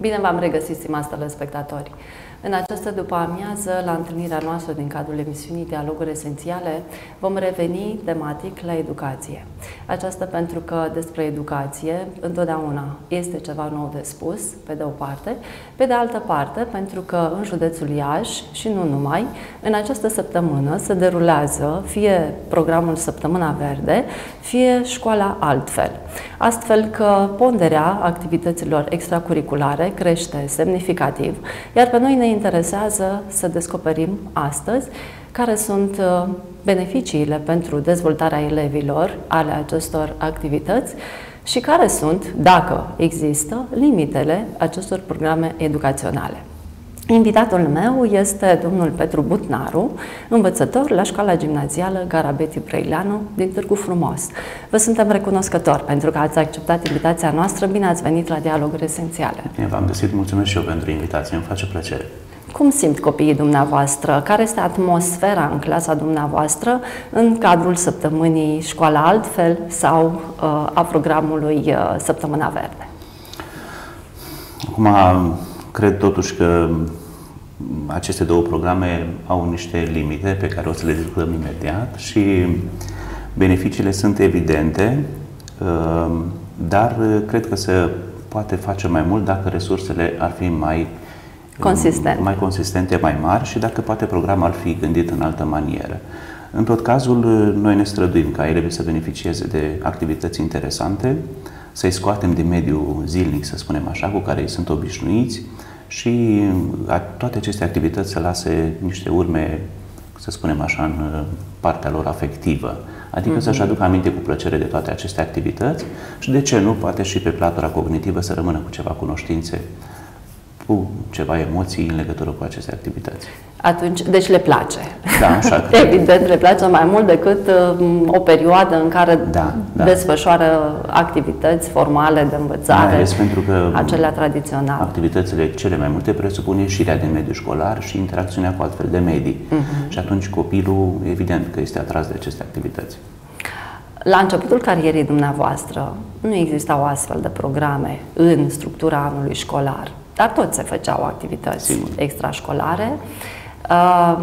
Bine v-am regăsit, stimați telespectatori! În această după-amiază, la întâlnirea noastră din cadrul emisiunii Dialoguri Esențiale, vom reveni tematic la educație. Aceasta pentru că despre educație întotdeauna este ceva nou de spus, pe de o parte, pe de altă parte, pentru că în județul Iași și nu numai, în această săptămână se derulează fie programul Săptămâna Verde, fie școala altfel. Astfel că ponderea activităților extracurriculare crește semnificativ, iar pe noi ne interesează să descoperim astăzi care sunt uh, beneficiile pentru dezvoltarea elevilor ale acestor activități și care sunt, dacă există, limitele acestor programe educaționale. Invitatul meu este domnul Petru Butnaru, învățător la școala gimnazială Garabeti Brăileanu din Târgu Frumos. Vă suntem recunoscători pentru că ați acceptat invitația noastră. Bine ați venit la Dialoguri Esențiale. V-am găsit, mulțumesc și eu pentru invitație, îmi face plăcere. Cum simt copiii dumneavoastră? Care este atmosfera în clasa dumneavoastră în cadrul săptămânii Școala Altfel sau uh, a programului uh, Săptămâna Verde? Acum, cred totuși că aceste două programe au niște limite pe care o să le discutăm imediat și beneficiile sunt evidente, uh, dar cred că se poate face mai mult dacă resursele ar fi mai consistente. mai consistente, mai mari și dacă poate programul ar fi gândit în altă manieră. În tot cazul, noi ne străduim ca elevii să beneficieze de activități interesante, să-i scoatem din mediul zilnic, să spunem așa, cu care ei sunt obișnuiți și toate aceste activități să lase niște urme, să spunem așa, în partea lor afectivă. Adică mm-hmm. să-și aducă aminte cu plăcere de toate aceste activități și de ce nu, poate și pe platura cognitivă să rămână cu ceva cunoștințe cu ceva emoții în legătură cu aceste activități. Atunci, deci le place. Da, așa. Evident, le place mai mult decât uh, o perioadă în care da, da. desfășoară activități formale de învățare, mai pentru că acelea tradiționale. Activitățile cele mai multe presupun ieșirea din mediul școlar și interacțiunea cu altfel de medii. Uh-huh. Și atunci copilul, evident că este atras de aceste activități. La începutul carierei dumneavoastră nu existau astfel de programe în structura anului școlar dar tot se făceau activități Sigur. extrașcolare. Uh,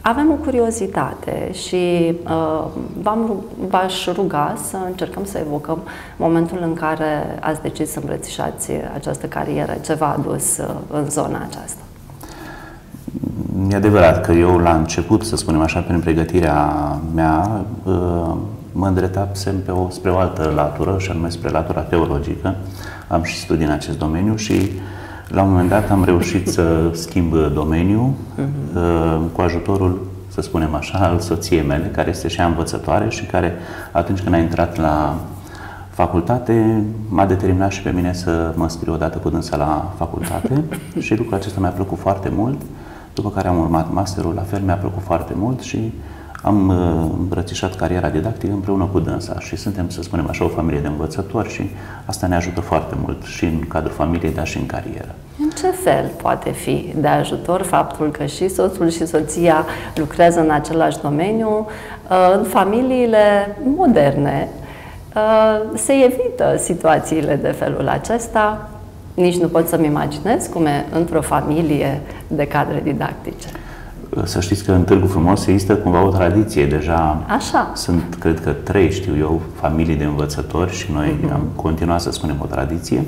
avem o curiozitate și uh, v-am, v-aș ruga să încercăm să evocăm momentul în care ați decis să îmbrățișați această carieră. Ce v-a adus uh, în zona aceasta? E adevărat că eu la început, să spunem așa, prin pregătirea mea, uh, mă îndreptasem pe o, spre o altă latură, și anume spre latura teologică. Am și studii în acest domeniu și la un moment dat am reușit să schimb domeniul uh-huh. cu ajutorul, să spunem așa, al soției mele, care este și ea învățătoare și care atunci când a intrat la facultate, m-a determinat și pe mine să mă scriu odată cu dânsa la facultate și lucrul acesta mi-a plăcut foarte mult. După care am urmat masterul, la fel mi-a plăcut foarte mult și am uh, îmbrățișat cariera didactică împreună cu dânsa și suntem, să spunem așa, o familie de învățători și asta ne ajută foarte mult și în cadrul familiei, dar și în carieră. În ce fel poate fi de ajutor faptul că și soțul și soția lucrează în același domeniu? Uh, în familiile moderne uh, se evită situațiile de felul acesta. Nici nu pot să-mi imaginez cum e într-o familie de cadre didactice. Să știți că în Târgu Frumos există cumva o tradiție deja. Așa. Sunt, cred că, trei, știu eu, familii de învățători și noi uh-huh. am continuat să spunem o tradiție.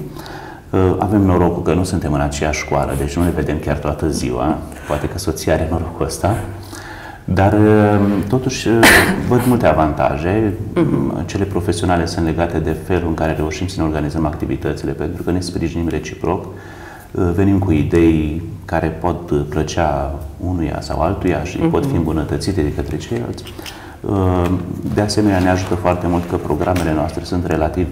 Uh, avem norocul că nu suntem în aceeași școală, deci nu ne vedem chiar toată ziua. Poate că soția are norocul ăsta. Dar uh, totuși uh, văd multe avantaje. Uh-huh. Cele profesionale sunt legate de felul în care reușim să ne organizăm activitățile, pentru că ne sprijinim reciproc, venim cu idei care pot plăcea unuia sau altuia și uh-huh. pot fi îmbunătățite de către ceilalți. De asemenea, ne ajută foarte mult că programele noastre sunt relativ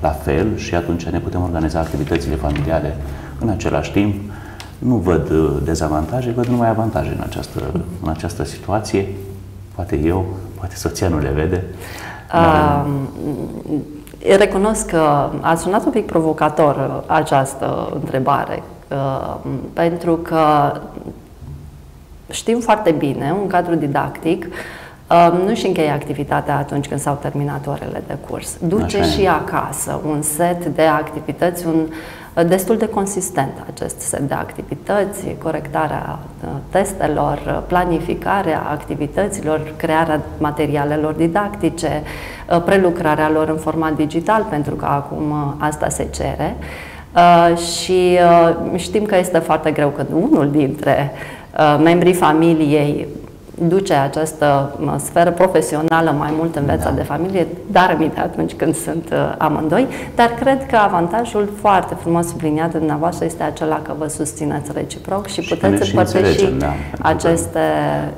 la fel și atunci ne putem organiza activitățile familiale în același timp. Nu văd uh, dezavantaje, văd numai avantaje în această, în această situație. Poate eu, poate soția nu le vede. Dar... Uh, recunosc că a sunat un pic provocator această întrebare, uh, pentru că știm foarte bine, un cadru didactic uh, nu și încheie activitatea atunci când s-au terminat orele de curs. Duce Așa și acasă un set de activități, un destul de consistent acest set de activități, corectarea uh, testelor, uh, planificarea activităților, crearea materialelor didactice, uh, prelucrarea lor în format digital, pentru că acum asta se cere. Și știm că este foarte greu când unul dintre membrii familiei duce această sferă profesională mai mult în viața da. de familie, dar aminte atunci când sunt uh, amândoi, dar cred că avantajul foarte frumos subliniat de dumneavoastră este acela că vă susțineți reciproc și, și puteți împărtăși da, aceste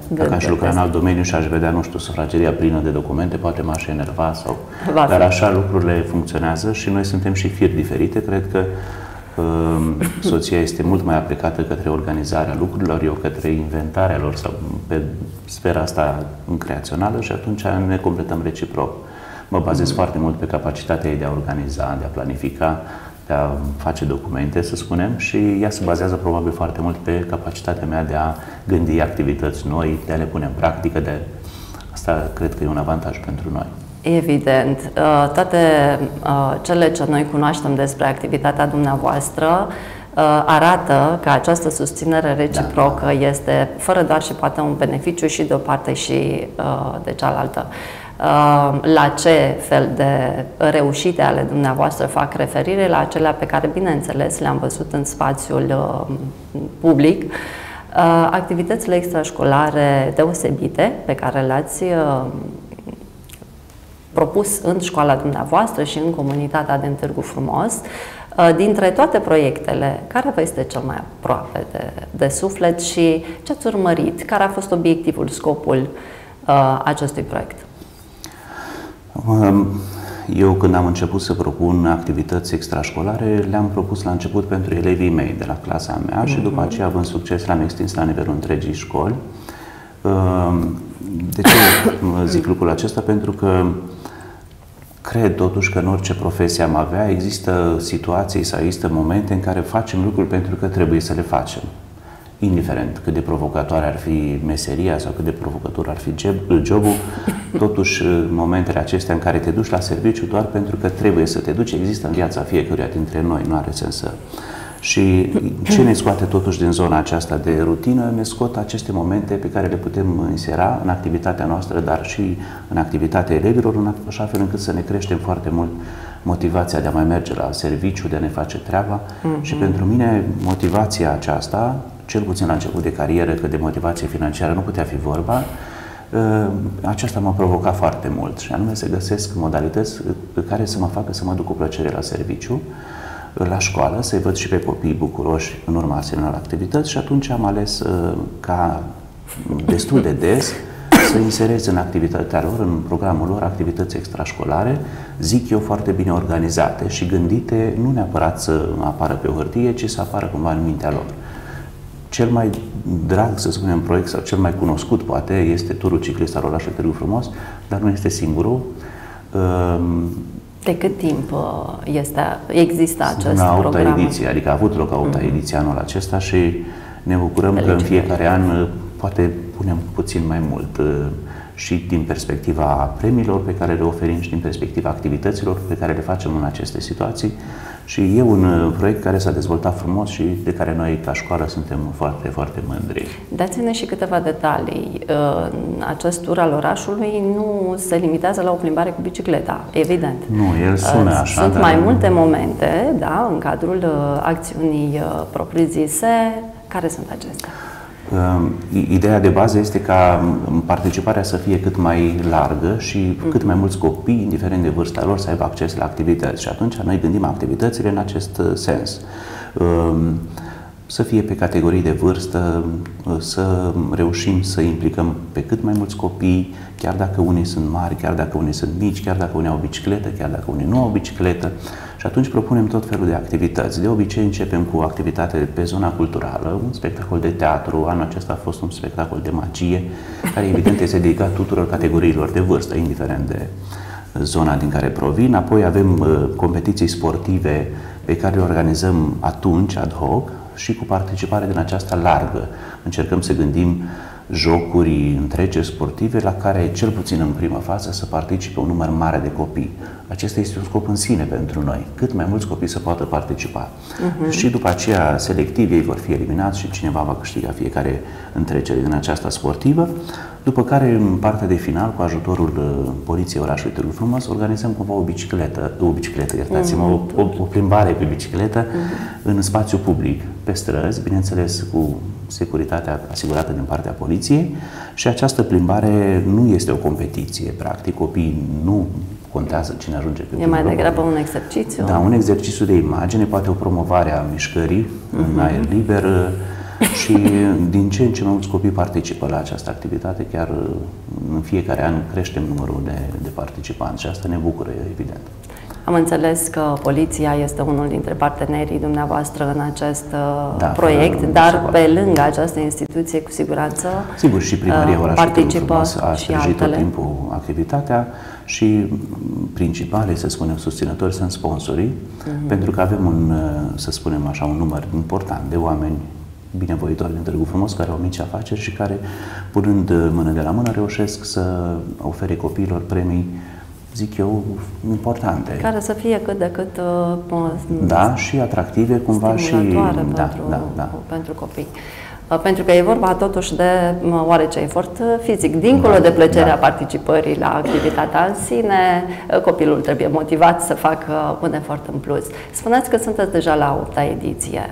Dacă aș lucra în alt domeniu și aș vedea, nu știu, sufrageria plină de documente, poate m-aș enerva sau... Va dar așa lucrurile funcționează și noi suntem și firi diferite, cred că soția este mult mai aplicată către organizarea lucrurilor, eu către inventarea lor sau pe sfera asta creațională și atunci ne completăm reciproc. Mă bazez mm. foarte mult pe capacitatea ei de a organiza, de a planifica, de a face documente, să spunem, și ea se bazează probabil foarte mult pe capacitatea mea de a gândi activități noi, de a le pune în practică, de asta cred că e un avantaj pentru noi. Evident. Uh, toate uh, cele ce noi cunoaștem despre activitatea dumneavoastră uh, arată că această susținere reciprocă da. este fără doar și poate un beneficiu și de o parte și de cealaltă. La ce fel de reușite ale dumneavoastră fac referire? La acelea pe care, bineînțeles, le-am văzut în spațiul public, activitățile extrașcolare deosebite pe care le-ați propus în școala dumneavoastră și în comunitatea din Târgu Frumos. Uh, dintre toate proiectele, care vă este cel mai aproape de, de suflet și ce ați urmărit? Care a fost obiectivul, scopul uh, acestui proiect? Um, eu când am început să propun activități extrașcolare, le-am propus la început pentru elevii mei de la clasa mea mm-hmm. și după mhm. aceea, având succes, le-am extins la nivelul întregii școli. Um, de ce zic lucrul acesta? Pentru că Cred totuși că în orice profesie am avea există situații sau există momente în care facem lucruri pentru că trebuie să le facem. Indiferent cât de provocatoare ar fi meseria sau cât de provocător ar fi jobul, totuși momentele acestea în care te duci la serviciu doar pentru că trebuie să te duci, există în viața fiecăruia dintre noi, nu are sens să și ce ne scoate totuși din zona aceasta de rutină, ne scot aceste momente pe care le putem insera în activitatea noastră, dar și în activitatea elevilor, în așa fel încât să ne creștem foarte mult motivația de a mai merge la serviciu, de a ne face treaba. Mm-hmm. Și pentru mine motivația aceasta, cel puțin la început de carieră, că de motivație financiară nu putea fi vorba, ă, aceasta m-a provocat foarte mult și anume să găsesc modalități pe care să mă facă să mă duc cu plăcere la serviciu, la școală, să-i văd și pe copii bucuroși în urma asemenea activități și atunci am ales uh, ca destul de des să inserez în activitatea lor, în programul lor, activități extrașcolare, zic eu, foarte bine organizate și gândite nu neapărat să apară pe o hârtie, ci să apară cumva în mintea lor. Cel mai drag, să spunem, proiect sau cel mai cunoscut, poate, este turul ciclist al orașului Târgu Frumos, dar nu este singurul. Ehm, de cât timp uh, este, există acest la program? ediție, adică a avut loc a 8 mm-hmm. ediție anul acesta și ne bucurăm că în fiecare an uh, poate punem puțin mai mult uh, și din perspectiva premiilor pe care le oferim și din perspectiva activităților pe care le facem în aceste situații. Și e un uh, proiect care s-a dezvoltat frumos și de care noi, ca școală, suntem foarte, foarte mândri. Dați-ne și câteva detalii. Uh, acest tur al orașului nu se limitează la o plimbare cu bicicleta, evident. Nu, el sună așa. Sunt mai multe momente, da, în cadrul acțiunii propriu-zise. Care sunt acestea? Ehm, ideea de bază este ca participarea să fie cât mai largă și cât mai mulți copii, indiferent de vârsta lor, să aibă acces la activități. Și atunci noi gândim activitățile în acest uh, sens. Ehm, să fie pe categorii de vârstă, uh, să reușim să implicăm pe cât mai mulți copii, chiar dacă unii sunt mari, chiar dacă unii sunt mici, chiar dacă unii au bicicletă, chiar dacă unii nu au bicicletă, Și atunci propunem tot felul de activități. De obicei începem cu activitate pe zona culturală, un spectacol de teatru, anul acesta a fost un spectacol de magie, care evident este dedicat tuturor categoriilor de vârstă, indiferent de zona din care provin. Apoi avem uh, competiții sportive pe care le organizăm atunci, ad hoc, și cu participare din aceasta largă. Încercăm să gândim jocuri întregi sportive la care, cel puțin în prima fază, să participe un număr mare de copii. Acesta este un scop în sine pentru noi, cât mai mulți copii să poată participa. Uh-huh. Și după aceea, selectiv, ei vor fi eliminați și cineva va câștiga fiecare întrecere din aceasta sportivă. După care, în partea de final, cu ajutorul uh, Poliției Orașului Târgu Frumos, organizăm cumva o bicicletă, o bicicletă, iertați-mă, uh-huh. o, o plimbare pe bicicletă uh-huh. în spațiu public, pe străzi, bineînțeles cu securitatea asigurată din partea poliției și această plimbare nu este o competiție, practic copiii nu contează cine ajunge pe E mai degrabă un exercițiu? Da, un exercițiu de imagine, poate o promovare a mișcării uh-huh. în mhm. aer liber și din ce în ce mai mulți copii participă la această activitate, chiar în fiecare an creștem numărul de, de participanți și asta ne bucură, evident. Am înțeles că poliția este unul dintre partenerii dumneavoastră în acest uh, da, proiect, dar pe lângă această instituție, cu siguranță, Sigur, și primăria uh, orașului participă a sprijinit tot timpul activitatea și principalii, să spunem, susținători sunt sponsorii, uh-huh. pentru că avem un, uh, să spunem așa, un număr important de oameni binevoitori din Târgu Frumos, care au mici afaceri și care, punând mână de la mână, reușesc să ofere copiilor premii zic eu, importante. Care să fie cât de cât uh, da, și atractive cumva și da, pentru, da, da. pentru copii. Uh, pentru că e vorba totuși de oarece efort fizic. Dincolo da, de plăcerea da. participării la activitatea în sine, uh, copilul trebuie motivat să facă un efort în plus. Spuneți că sunteți deja la 8 ediție.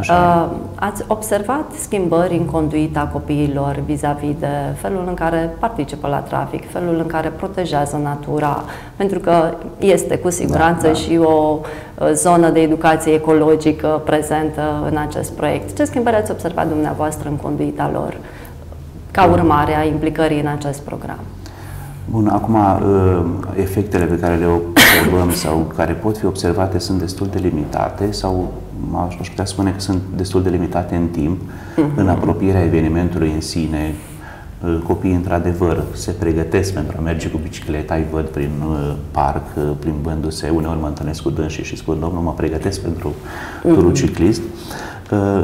Așa uh, Ați observat schimbări în conduita copiilor vis-a-vis de felul în care participă la trafic, felul în care protejează natura, pentru că este cu siguranță da, da. și o zonă de educație ecologică prezentă în acest proiect. Ce schimbări ați observat dumneavoastră în conduita lor ca urmare a implicării în acest program? Bun, acum uh, efectele pe care le observăm sau care pot fi observate sunt destul de limitate sau aș putea spune că sunt destul de limitate în timp, uh-huh. în apropierea evenimentului în sine. Uh, copiii, într-adevăr, se pregătesc pentru a merge cu bicicleta, îi văd prin uh, parc, plimbându-se, uneori mă întâlnesc cu dânsii și spun, domnul, mă pregătesc pentru turul uh-huh. ciclist.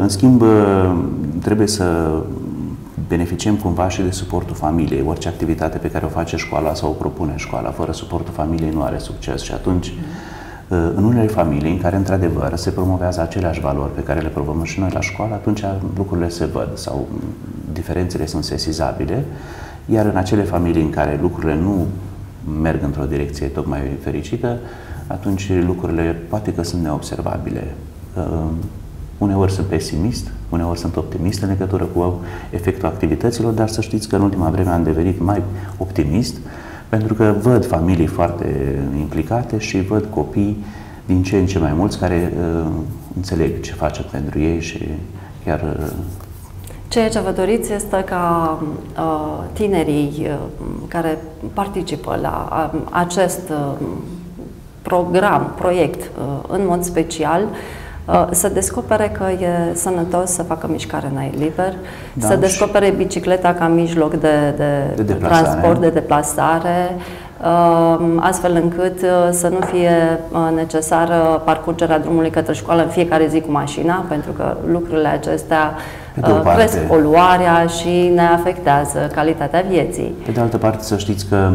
În schimb, trebuie să beneficiem cumva și de suportul familiei. Orice activitate pe care o face școala sau o propune școala, fără suportul familiei nu are succes și atunci în unele familii în care într-adevăr se promovează aceleași valori pe care le promovăm și noi la școală, atunci lucrurile se văd sau diferențele sunt sesizabile, iar în acele familii în care lucrurile nu merg într-o direcție tocmai fericită, atunci lucrurile poate că sunt neobservabile. Uneori sunt pesimist, uneori sunt optimist în legătură cu efectul activităților, dar să știți că în ultima vreme am devenit mai optimist, pentru că văd familii foarte implicate și văd copii din ce în ce mai mulți care uh, înțeleg ce face pentru ei și chiar uh, Ceea ce vă doriți este ca uh, tinerii uh, care participă la uh, acest uh, program, proiect, uh, în mod special, uh, Uh, să descopere că e sănătos să facă mișcare în aer liber, da, să descopere bicicleta ca mijloc de, de, de transport, de deplasare, uh, astfel încât uh, să nu fie necesară parcurgerea drumului către școală în fiecare zi cu mașina, pentru că lucrurile acestea cresc poluarea și ne afectează calitatea vieții. Pe de altă parte, să știți că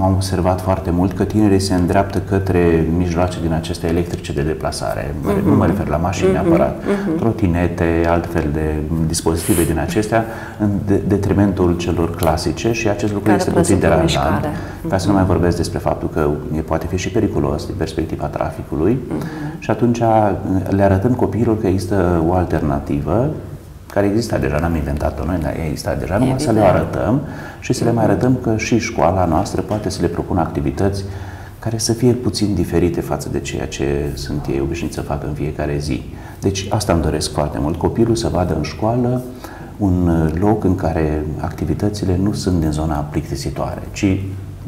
am observat foarte mult că tinerii se îndreaptă către mijloace din acestea electrice de deplasare. Uh-huh. Nu mă refer la mașini uh-huh. neapărat, uh-huh. trotinete, altfel de dispozitive din acestea, în detrimentul celor clasice și acest lucru Care este puțin deranjant. Uh-huh. Ca să nu mai vorbesc despre faptul că e, poate fi și periculos din perspectiva traficului uh-huh. și atunci le arătăm copiilor că există o alternativă care exista deja, n-am inventat-o noi, dar exista deja, numai să le arătăm și să le mai arătăm că și școala noastră poate să le propună activități care să fie puțin diferite față de ceea ce sunt ei obișnuiți să facă în fiecare zi. Deci asta îmi doresc foarte mult, copilul să vadă în școală un loc în care activitățile nu sunt din zona plictisitoare, ci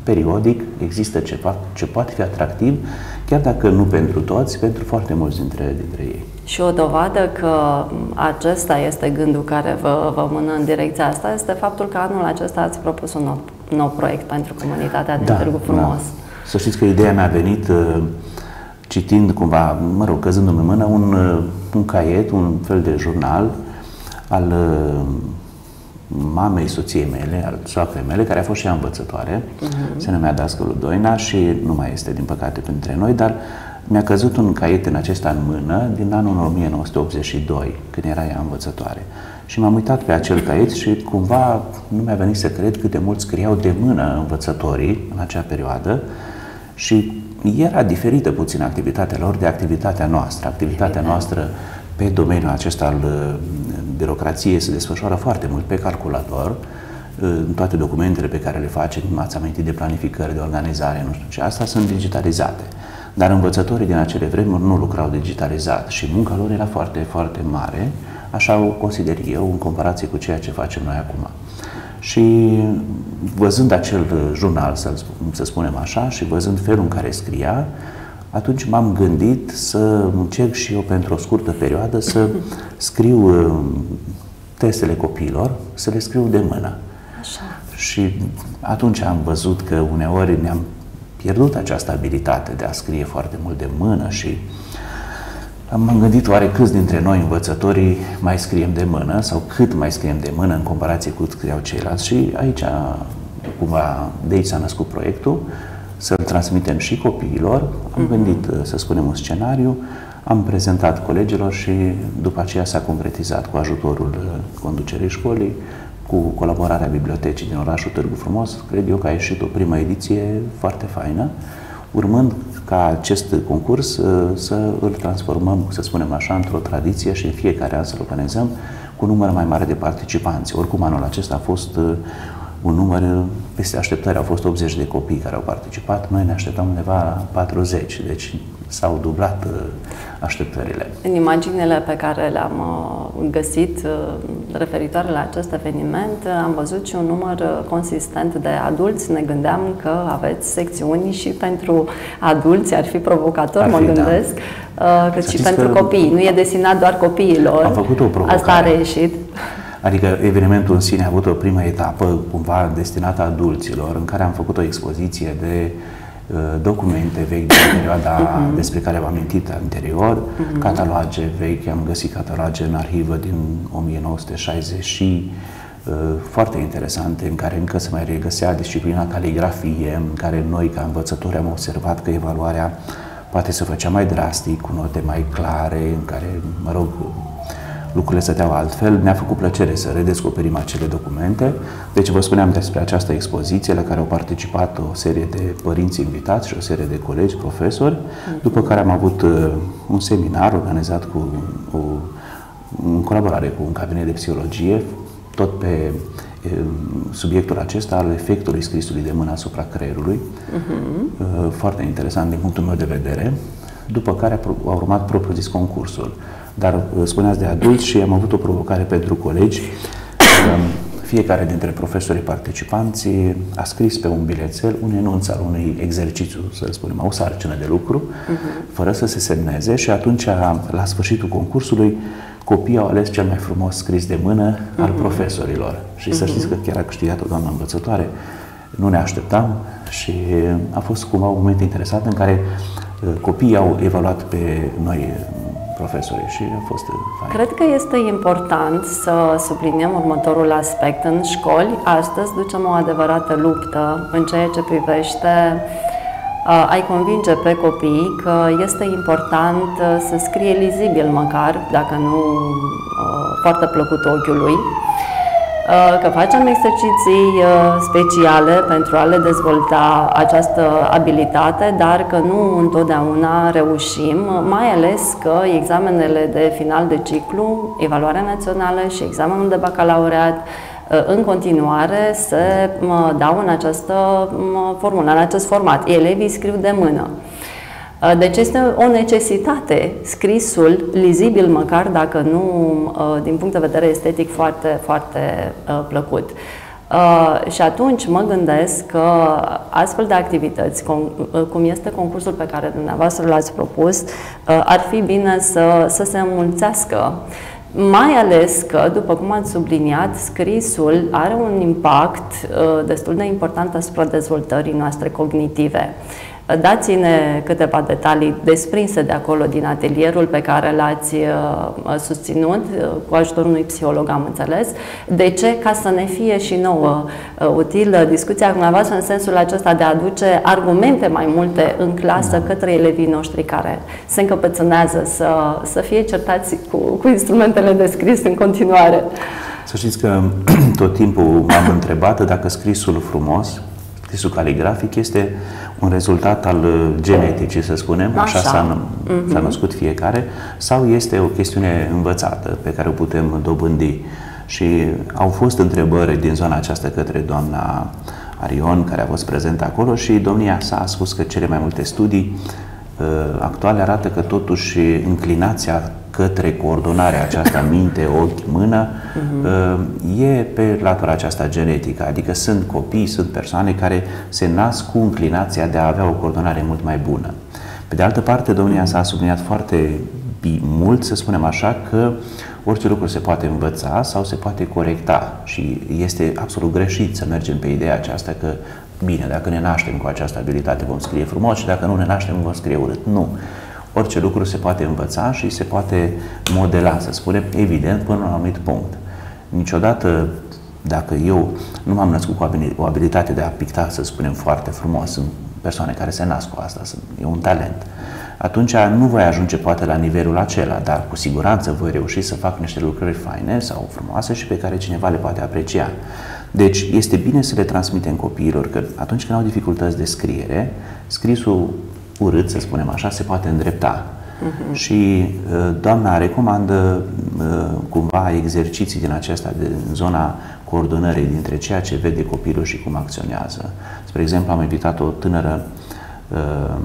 periodic, există ceva ce poate fi atractiv, chiar dacă nu pentru toți, pentru foarte mulți dintre, dintre ei. Și o dovadă că acesta este gândul care vă, vă mână în direcția asta este faptul că anul acesta ați propus un nou, nou proiect pentru comunitatea din da, Târgu Frumos. Da. Să știți că ideea mea a venit uh, citind cumva, mă rog, căzându-mi în mână, un, uh, un caiet, un fel de jurnal al uh, mamei soției mele, al soacrei mele, care a fost și ea învățătoare, uh-huh. se numea Dascălul Doina și nu mai este, din păcate, printre noi, dar mi-a căzut un caiet în acesta în mână din anul 1982, când era ea învățătoare. Și m-am uitat pe acel caiet și cumva nu mi-a venit să cred cât de mult scriau de mână învățătorii în acea perioadă și era diferită puțin activitatea lor de activitatea noastră. Activitatea noastră pe domeniul acesta al uh, birocrației se desfășoară foarte mult pe calculator, uh, în toate documentele pe care le facem, ați amintit de planificări, de organizare, nu știu ce, asta sunt digitalizate. Dar învățătorii din acele vremuri nu lucrau digitalizat și munca lor era foarte, foarte mare, așa o consider eu, în comparație cu ceea ce facem noi acum. Și văzând acel jurnal, să, să spunem așa, și văzând felul în care scria, atunci m-am gândit să încerc și eu pentru o scurtă perioadă să scriu uh, testele copiilor, să le scriu de mână. Așa. Și atunci am văzut că uneori ne-am pierdut această abilitate de a scrie foarte mult de mână și am gândit oare câți dintre noi învățătorii mai scriem de mână sau cât mai scriem de mână în comparație cu cât scriau ceilalți și aici cumva de aici s-a născut proiectul să-l transmitem și copiilor. Am mhm. gândit, să spunem, un scenariu, am prezentat colegilor și după aceea s-a concretizat cu ajutorul conducerii școlii, cu colaborarea bibliotecii din orașul Târgu Frumos. Cred eu că a ieșit o primă ediție foarte faină, urmând ca acest concurs uh, să îl transformăm, să spunem așa, într-o tradiție și în fiecare an să-l organizăm cu un număr mai mare de participanți. Oricum, anul acesta a fost uh, un număr peste așteptări. Au fost 80 de copii care au participat, noi ne așteptam undeva la 40, deci s-au dublat uh, așteptările. În imaginele pe care le-am uh, găsit uh, referitoare la acest eveniment, am văzut și un număr consistent de adulți. Ne gândeam că aveți secțiuni și pentru adulți, ar fi provocator, ar fi, mă da. gândesc, da. cât și pentru copii. Nu e destinat doar copiilor. Am făcut o provocare. Asta a reieșit. Adică evenimentul în sine a avut o primă etapă cumva destinată adulților, în care am făcut o expoziție de uh, documente vechi din perioada uh-huh. despre care v-am amintit anterior, uh-huh. cataloage vechi, am găsit cataloage în arhivă din 1960 și uh, foarte interesante, în care încă se mai regăsea disciplina caligrafie, în care noi, ca învățători, am observat că evaluarea poate să făcea mai drastic, cu note mai clare, în care, mă rog, lucrurile stăteau altfel. Ne-a făcut plăcere să redescoperim acele documente. Deci vă spuneam despre această expoziție la care au participat o serie de părinți invitați și o serie de colegi, profesori, după care am avut uh, un seminar organizat cu o, în colaborare cu un cabinet de psihologie, tot pe um, subiectul acesta al efectului scrisului de mână asupra creierului. Uh-huh. Foarte interesant din punctul meu de vedere. După care a urmat propriu-zis concursul. Dar uh, spuneați de adulți și am avut o provocare pentru colegi. Um, fiecare dintre profesorii participanți a scris pe un bilețel un enunț al unui exercițiu, să spunem, o sarcină de lucru, uh-huh. fără să se semneze și atunci, la sfârșitul concursului, copiii au ales cel mai frumos scris de mână uh-huh. al profesorilor. Și uh-huh. să știți că chiar a câștigat o doamnă învățătoare, nu ne așteptam și a fost cumva un moment interesant în care uh, copiii au evaluat pe noi profesorii și a fost fain. Cred că este important să subliniem următorul aspect. În școli, astăzi ducem o adevărată luptă în ceea ce privește uh, ai convinge pe copii că este important uh, să scrie lizibil măcar, dacă nu uh, foarte plăcut ochiului, Uh, că facem exerciții uh, speciale pentru a le dezvolta această abilitate, dar că nu întotdeauna reușim, mai ales că examenele de final de ciclu, evaluarea națională și examenul de bacalaureat uh, în continuare se dau în această formulă, în acest format. Elevii scriu de mână. Uh, deci este o necesitate, scrisul, lizibil măcar dacă nu uh, din punct de vedere estetic foarte, foarte uh, plăcut. Uh, și atunci mă gândesc că astfel de activități, cum, uh, cum este concursul pe care dumneavoastră l-ați propus, uh, ar fi bine să, să se înmulțească. Mai ales că, după cum ați subliniat, scrisul are un impact uh, destul de important asupra dezvoltării noastre cognitive. Dați-ne câteva detalii desprinse de acolo din atelierul pe care l-ați uh, susținut uh, cu ajutorul unui psiholog, am înțeles. De ce? Ca să ne fie și nouă uh, utilă discuția dumneavoastră în sensul acesta de a aduce argumente mai multe în clasă către elevii noștri care se încăpățânează să, să fie certați cu, cu instrumentele de scris în continuare. Să știți că tot timpul m-am întrebat dacă scrisul frumos, scrisul caligrafic este un rezultat al uh, geneticii, să spunem, așa, așa s-a, mm-hmm. s-a născut fiecare, sau este o chestiune învățată pe care o putem dobândi. Și au fost întrebări din zona aceasta către doamna Arion, care a fost prezentă acolo și domnia sa a spus că cele mai multe studii uh, actuale arată că totuși înclinația către coordonarea aceasta minte, ochi, mână, uh-huh. e pe latura aceasta genetică, adică sunt copii, sunt persoane care se nasc cu înclinația de a avea o coordonare mult mai bună. Pe de altă parte, domnia s-a subliniat foarte mult, să spunem așa, că orice lucru se poate învăța sau se poate corecta și este absolut greșit să mergem pe ideea aceasta că bine, dacă ne naștem cu această abilitate vom scrie frumos și dacă nu ne naștem vom scrie urât. Nu orice lucru se poate învăța și se poate modela, să spunem, evident, până la un anumit punct. Niciodată, dacă eu nu m-am născut cu o abilitate de a picta, să spunem, foarte frumos, sunt persoane care se nasc cu asta, e un talent, atunci nu voi ajunge poate la nivelul acela, dar cu siguranță voi reuși să fac niște lucruri faine sau frumoase și pe care cineva le poate aprecia. Deci este bine să le transmitem copiilor că atunci când au dificultăți de scriere, scrisul urât, să spunem așa, se poate îndrepta. Uh-huh. Și uh, doamna recomandă uh, cumva exerciții din acesta, de zona coordonării dintre ceea ce vede copilul și cum acționează. Spre exemplu, am invitat o tânără uh,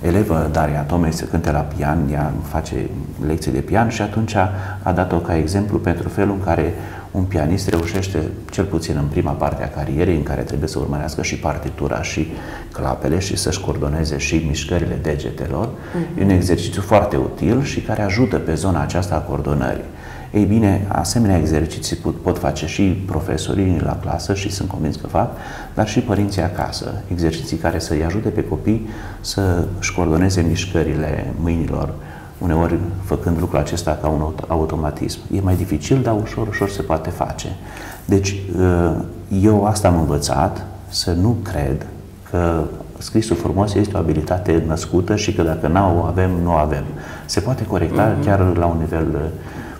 elevă, Daria Tomei, să cânte la pian, ea face lecții de pian și atunci a dat-o ca exemplu pentru felul în care un pianist reușește, cel puțin în prima parte a carierei, în care trebuie să urmărească și partitura și clapele și să-și coordoneze și mișcările degetelor, uh-huh. e un exercițiu foarte util și care ajută pe zona aceasta a coordonării. Ei bine, asemenea exerciții pot, pot face și profesorii la clasă și sunt convins că fac, dar și părinții acasă. Exerciții care să-i ajute pe copii să-și coordoneze mișcările mâinilor, uneori făcând lucrul acesta ca un automatism. E mai dificil, dar ușor, ușor se poate face. Deci, uh, eu asta am învățat, să nu cred că scrisul frumos este o abilitate născută și că dacă nu o avem, nu o avem. Se poate corecta mm-hmm. chiar la un nivel uh,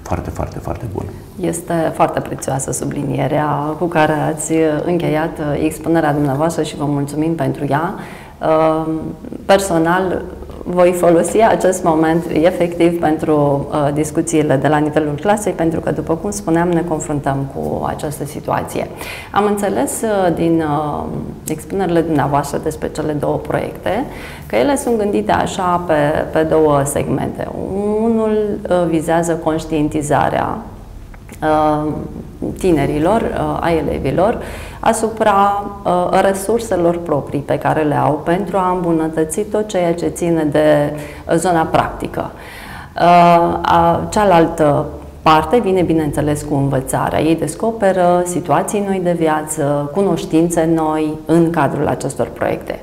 foarte, foarte, foarte bun. Este foarte prețioasă sublinierea cu care ați încheiat uh, expunerea dumneavoastră și vă mulțumim pentru ea. Personal, voi folosi acest moment efectiv pentru uh, discuțiile de la nivelul clasei, pentru că, după cum spuneam, ne confruntăm cu această situație. Am înțeles uh, din uh, expunerile dumneavoastră despre cele două proiecte că ele sunt gândite așa pe, pe două segmente. Unul uh, vizează conștientizarea uh, tinerilor, uh, a elevilor, asupra uh, resurselor proprii pe care le au pentru a îmbunătăți tot ceea ce ține de uh, zona practică. Cealaltă parte vine, bineînțeles, cu învățarea. Ei descoperă situații noi de viață, cunoștințe noi în cadrul acestor proiecte.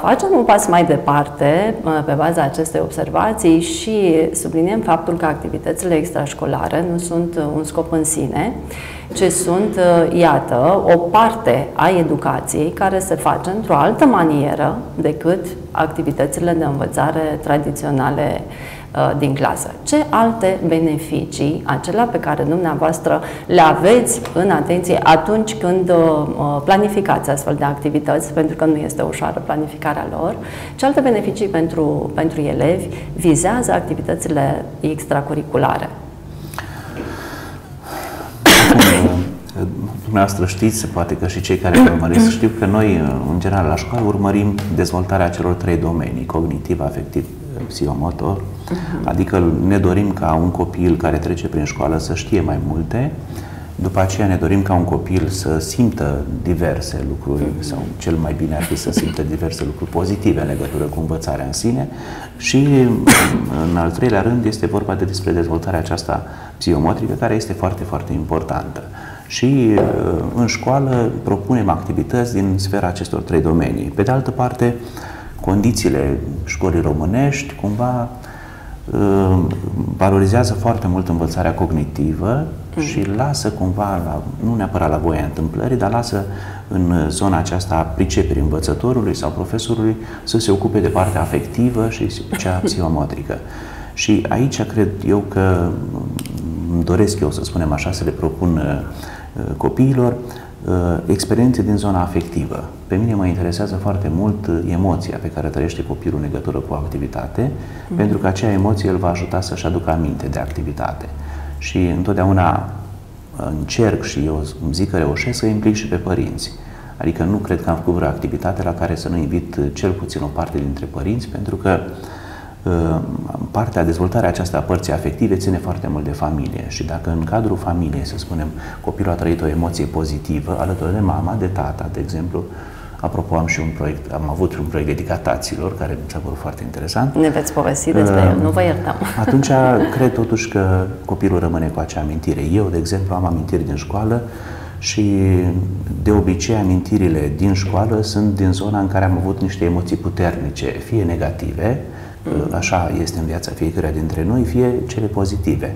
Facem un pas mai departe pe baza acestei observații și subliniem faptul că activitățile extrașcolare nu sunt un scop în sine, ci sunt, iată, o parte a educației care se face într-o altă manieră decât activitățile de învățare tradiționale Uh, din clasă. Ce alte beneficii, acelea pe care dumneavoastră le aveți în atenție atunci când uh, uh, planificați astfel de activități, pentru că nu este ușoară planificarea lor, ce alte beneficii pentru, pentru elevi vizează activitățile extracurriculare? Dumneavoastră știți, poate că și cei care ne urmăresc știu că noi, în general, la școală urmărim dezvoltarea celor trei domenii, cognitiv, afectiv, psihomotor, uh-huh. adică ne dorim ca un copil care trece prin școală să știe mai multe După aceea ne dorim ca un copil să simtă diverse lucruri mm-hmm. sau cel mai bine ar fi să simtă diverse lucruri pozitive în legătură cu învățarea în sine și în al treilea rând este vorba de despre dezvoltarea aceasta psihomotrică care este foarte, foarte importantă. Și uh, în școală propunem activități din sfera acestor trei domenii. Pe de altă parte, condițiile școlii românești cumva uh, valorizează foarte mult învățarea cognitivă și lasă cumva, la, nu neapărat la voia întâmplării, dar lasă în zona aceasta a priceperii învățătorului sau profesorului să se ocupe de partea afectivă și cea psihomotrică. Și aici cred eu că îmi doresc eu, să spunem așa, să le propun uh, copiilor uh, experiențe din zona afectivă. Pe mine mă interesează foarte mult uh, emoția pe care trăiește copilul în legătură cu o activitate, mm. pentru că acea emoție îl va ajuta să-și aducă aminte de activitate și întotdeauna încerc și eu îmi zic că reușesc să implic și pe părinți. Adică nu cred că am făcut vreo activitate la care să nu invit cel puțin o parte dintre părinți, pentru că uh, partea, dezvoltarea aceasta a părții afective ține foarte mult de familie și dacă în cadrul familiei, să spunem, copilul a trăit o emoție pozitivă alături de mama, de tata, de exemplu, Apropo, am și un proiect, am avut un proiect dedicat taților, care mi s-a părut foarte interesant. Ne veți povesti despre uh, el, nu vă iertăm. Atunci, cred totuși că copilul rămâne cu acea amintire. Eu, de exemplu, am amintiri din școală și de obicei amintirile din școală sunt din zona în care am avut niște emoții puternice, fie negative, mm. Așa este în viața fiecăruia dintre noi, fie cele pozitive.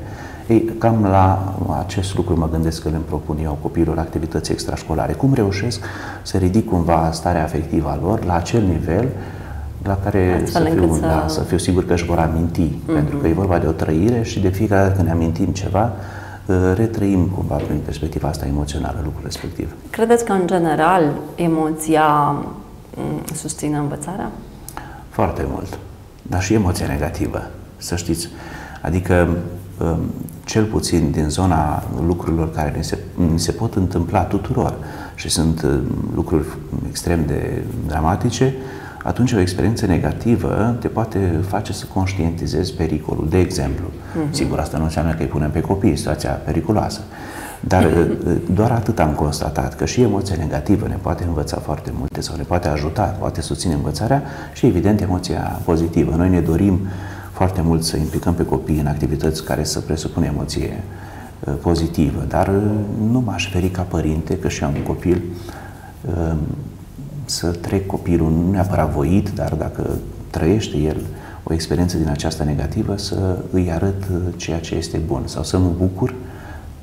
Ei, cam la acest lucru mă gândesc că le propun eu copilul activități extrașcolare. Cum reușesc să ridic cumva starea afectivă a lor la acel nivel la care să fiu, să... Da, să fiu sigur că își vor aminti, mm-hmm. pentru că e vorba de o trăire și de fiecare dată când ne amintim ceva, ă, retrăim cumva prin perspectiva asta emoțională lucrul respectiv. Credeți că în general emoția susține învățarea? Foarte mult, dar și emoția negativă, să știți. Adică cel puțin din zona lucrurilor care ni se, ni se pot întâmpla tuturor și sunt uh, lucruri extrem de dramatice, atunci o experiență negativă te poate face să conștientizezi pericolul. De exemplu, uh-huh. sigur, asta nu înseamnă că îi punem pe copii situația periculoasă, dar uh, doar atât am constatat că și emoția negativă ne poate învăța foarte multe sau ne poate ajuta, poate susține învățarea și, evident, emoția pozitivă. Noi ne dorim uh, foarte mult să implicăm pe copii în activități care să presupune emoție uh, pozitivă, dar uh, nu m-aș feri ca părinte, că și am un copil, uh, să trec copilul, nu neapărat voit, dar dacă trăiește el o experiență din aceasta negativă, să îi arăt ceea ce este bun sau să mă bucur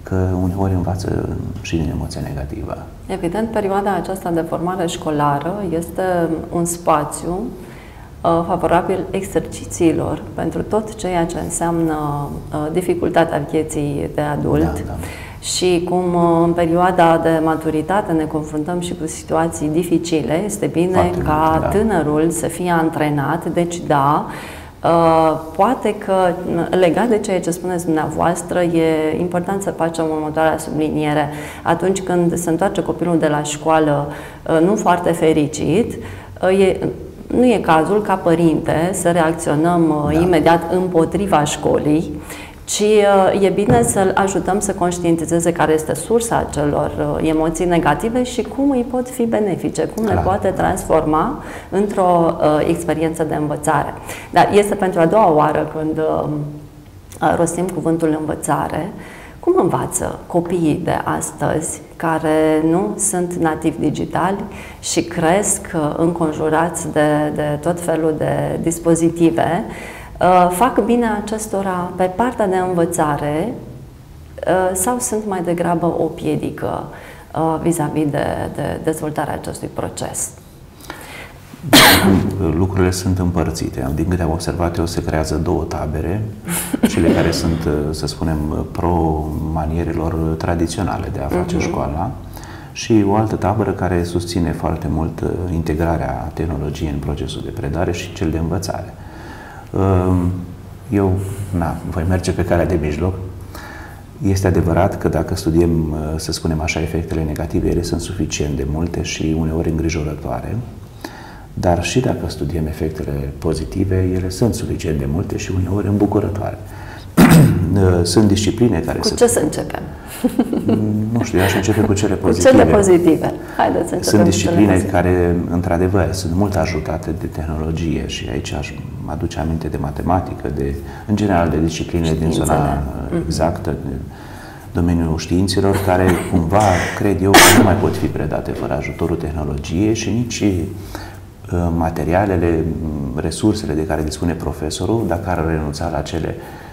că uneori învață și din emoția negativă. Evident, perioada aceasta de formare școlară este un spațiu Uh, favorabil exercițiilor pentru tot ceea ce înseamnă uh, dificultatea vieții de adult. Da, da. Și cum uh, în perioada de maturitate ne confruntăm și cu situații dificile, este bine Foarte ca mult, da. tânărul să fie antrenat, deci da, poate că legat de ceea ce spuneți dumneavoastră, e important să facem următoarea subliniere. Atunci când se întoarce copilul de la școală nu foarte fericit, e nu e cazul ca părinte să reacționăm uh, da. imediat împotriva școlii, ci uh, e bine să-l ajutăm să conștientizeze care este sursa acelor uh, emoții negative și cum îi pot fi benefice, cum Clar. le poate transforma într-o experiență de învățare. Dar este pentru a doua oară când rostim cuvântul învățare, cum învață copiii de astăzi care nu sunt nativi digitali și cresc uh, înconjurați de, de tot felul de dispozitive, uh, fac bine acestora pe partea de învățare uh, sau sunt mai degrabă o piedică vis-a-vis -vis de, de dezvoltarea acestui proces? lucrurile sunt împărțite. Din câte am observat eu, se creează două tabere, cele care sunt, să spunem, pro-manierilor tradiționale de a face uh-huh. școala și o altă tabără care susține foarte mult uh, integrarea tehnologiei în procesul de predare și cel de învățare. Um, eu, na, voi merge pe calea de mijloc. Este adevărat că dacă studiem, uh, să spunem așa, efectele negative, ele sunt suficient de multe și uneori îngrijorătoare. Dar și dacă studiem efectele pozitive, ele sunt suficient de multe și uneori îmbucurătoare. Sunt discipline care Cu ce să începem? Nu știu, aș începe cu cele pozitive. Cu cele pozitive. Haideți să începem Sunt discipline care, într-adevăr, sunt mult ajutate de tehnologie și aici aș aduce aminte de matematică, de, în general de discipline Științele. din zona mm-hmm. exactă, de domeniul științelor, care cumva, cred eu, că nu mai pot fi predate fără ajutorul tehnologiei și nici uh, materialele, resursele de care dispune profesorul, dacă ar renunța la cele uh,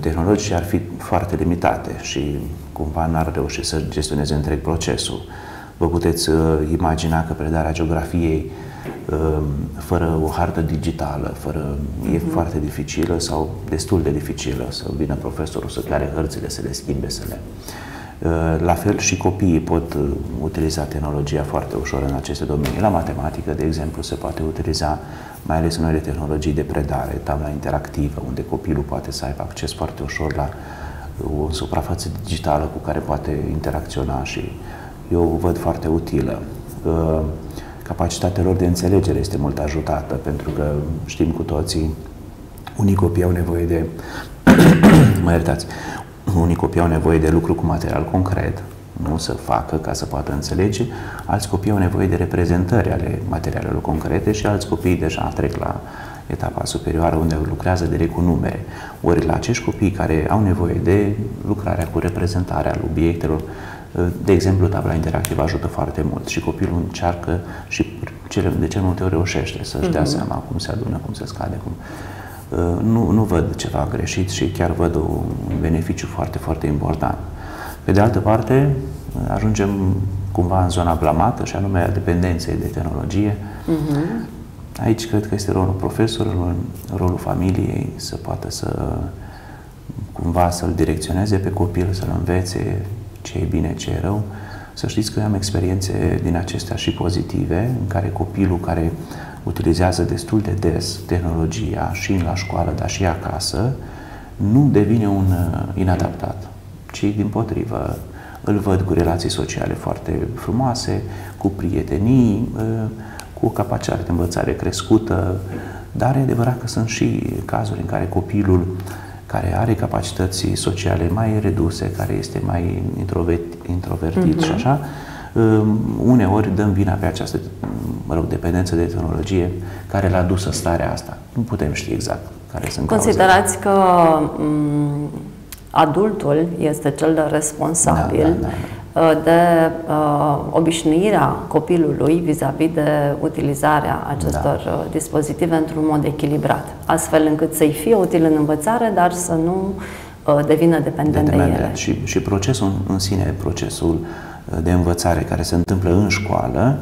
tehnologice, ar fi foarte limitate și cumva n-ar reuși să gestioneze întreg procesul. Vă puteți uh, imagina că predarea geografiei uh, fără o hartă digitală, fără, uh-huh. e mhm. foarte dificilă sau destul de dificilă să vină profesorul să care hărțile, să le schimbe, să le... Uh, la fel și copiii pot uh, utiliza tehnologia foarte ușor în aceste domenii. La matematică, de exemplu, se poate utiliza mai ales noile tehnologii de predare, tabla interactivă, unde copilul poate să aibă acces foarte ușor la o suprafață digitală cu care poate interacționa și eu o văd foarte utilă. Uh, capacitatea lor de înțelegere este mult ajutată, pentru că știm cu toții, unii copii au nevoie de, mă iertați, unii copii au nevoie de lucru cu material concret, nu să facă ca să poată înțelege, alți copii au nevoie de reprezentări ale materialelor concrete și alți copii deja trec la etapa superioară unde lucrează direct cu numere. Ori la acești copii care au nevoie de lucrarea cu reprezentarea obiectelor, de exemplu, tabla interactivă ajută foarte mult și copilul încearcă și de cel multe ori reușește să-și dea mm-hmm. seama cum se adună, cum se scade, cum... Nu, nu văd ceva greșit și chiar văd un beneficiu foarte, foarte important. Pe de altă parte, ajungem cumva în zona blamată și anume a dependenței de tehnologie. Mm-hmm. Aici cred că este rolul profesorului, rolul familiei să poată să cumva să-l direcționeze pe copil, să-l învețe ce e bine, ce e rău. Să știți că am experiențe din acestea și pozitive, în care copilul care utilizează destul de des tehnologia și la școală, dar și acasă, nu devine un uh, inadaptat, ci din potrivă îl văd cu relații sociale foarte frumoase, cu prietenii, uh, cu o capacitate de învățare crescută, dar e adevărat că sunt și cazuri în care copilul care are capacități sociale mai reduse, care este mai introvertit uh-huh. și așa, um, uneori dăm vina pe această, mă rog, dependență de tehnologie care l-a dus în starea asta. Nu putem ști exact care sunt Considerați cauzele. că um, adultul este cel responsabil da, da, da, da Uh, de uh, obișnuirea copilului vis-a-vis de utilizarea acestor da. Uh, dispozitive într-un mod echilibrat, astfel încât să-i fie util în învățare, dar să nu uh, devină dependent de, de ele. Și, și procesul în sine, procesul de învățare care se întâmplă în școală,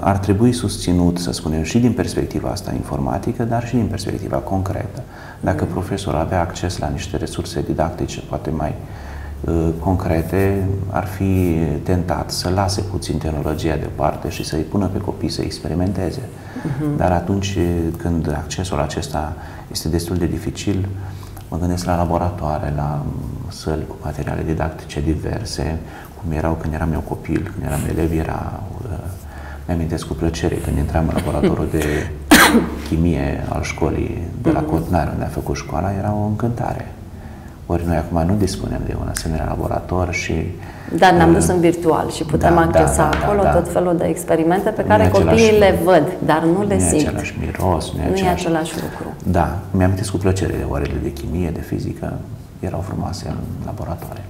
ar trebui susținut, să spunem, și din perspectiva asta informatică, dar și din perspectiva concretă. Dacă mm. profesorul avea acces la niște resurse didactice, poate mai uh, Uh, concrete, ar fi tentat să lase puțin tehnologia deoparte și să-i pună pe copii să experimenteze. Uh-huh. Dar atunci când accesul acesta este destul de dificil, mă gândesc la laboratoare, la săli cu materiale didactice diverse, cum erau când eram eu copil, când eram elev, era, uh, mi-amintesc cu plăcere când intram în laboratorul de chimie al școlii de la mhm. Cotnar, unde a făcut școala, era o încântare. Ori noi acum nu dispunem de un asemenea laborator și... Dar ne-am uh, dus în virtual și putem da, accesa da, da, acolo da, da. tot felul de experimente pe care copiii le văd, dar nu le nu simt. Nu e același miros, nu e nu același... E același lucru. Da, mi-am cu plăcere de orele de chimie, de fizică, erau frumoase în laboratoare.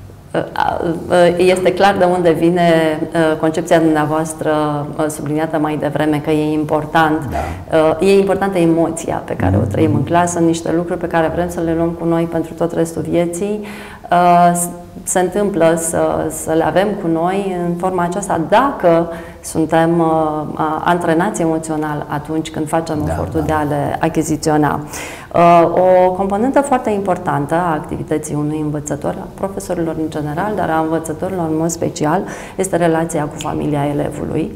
Este clar de unde vine concepția dumneavoastră subliniată mai devreme că e important. Da. E importantă emoția pe care mm-hmm. o trăim în clasă, niște lucruri pe care vrem să le luăm cu noi pentru tot restul vieții se întâmplă să, să le avem cu noi în forma aceasta dacă suntem uh, antrenați emoțional atunci când facem da, efortul da. de a le achiziționa. Uh, o componentă foarte importantă a activității unui învățător, a profesorilor în general, dar a învățătorilor în mod special, este relația cu familia elevului.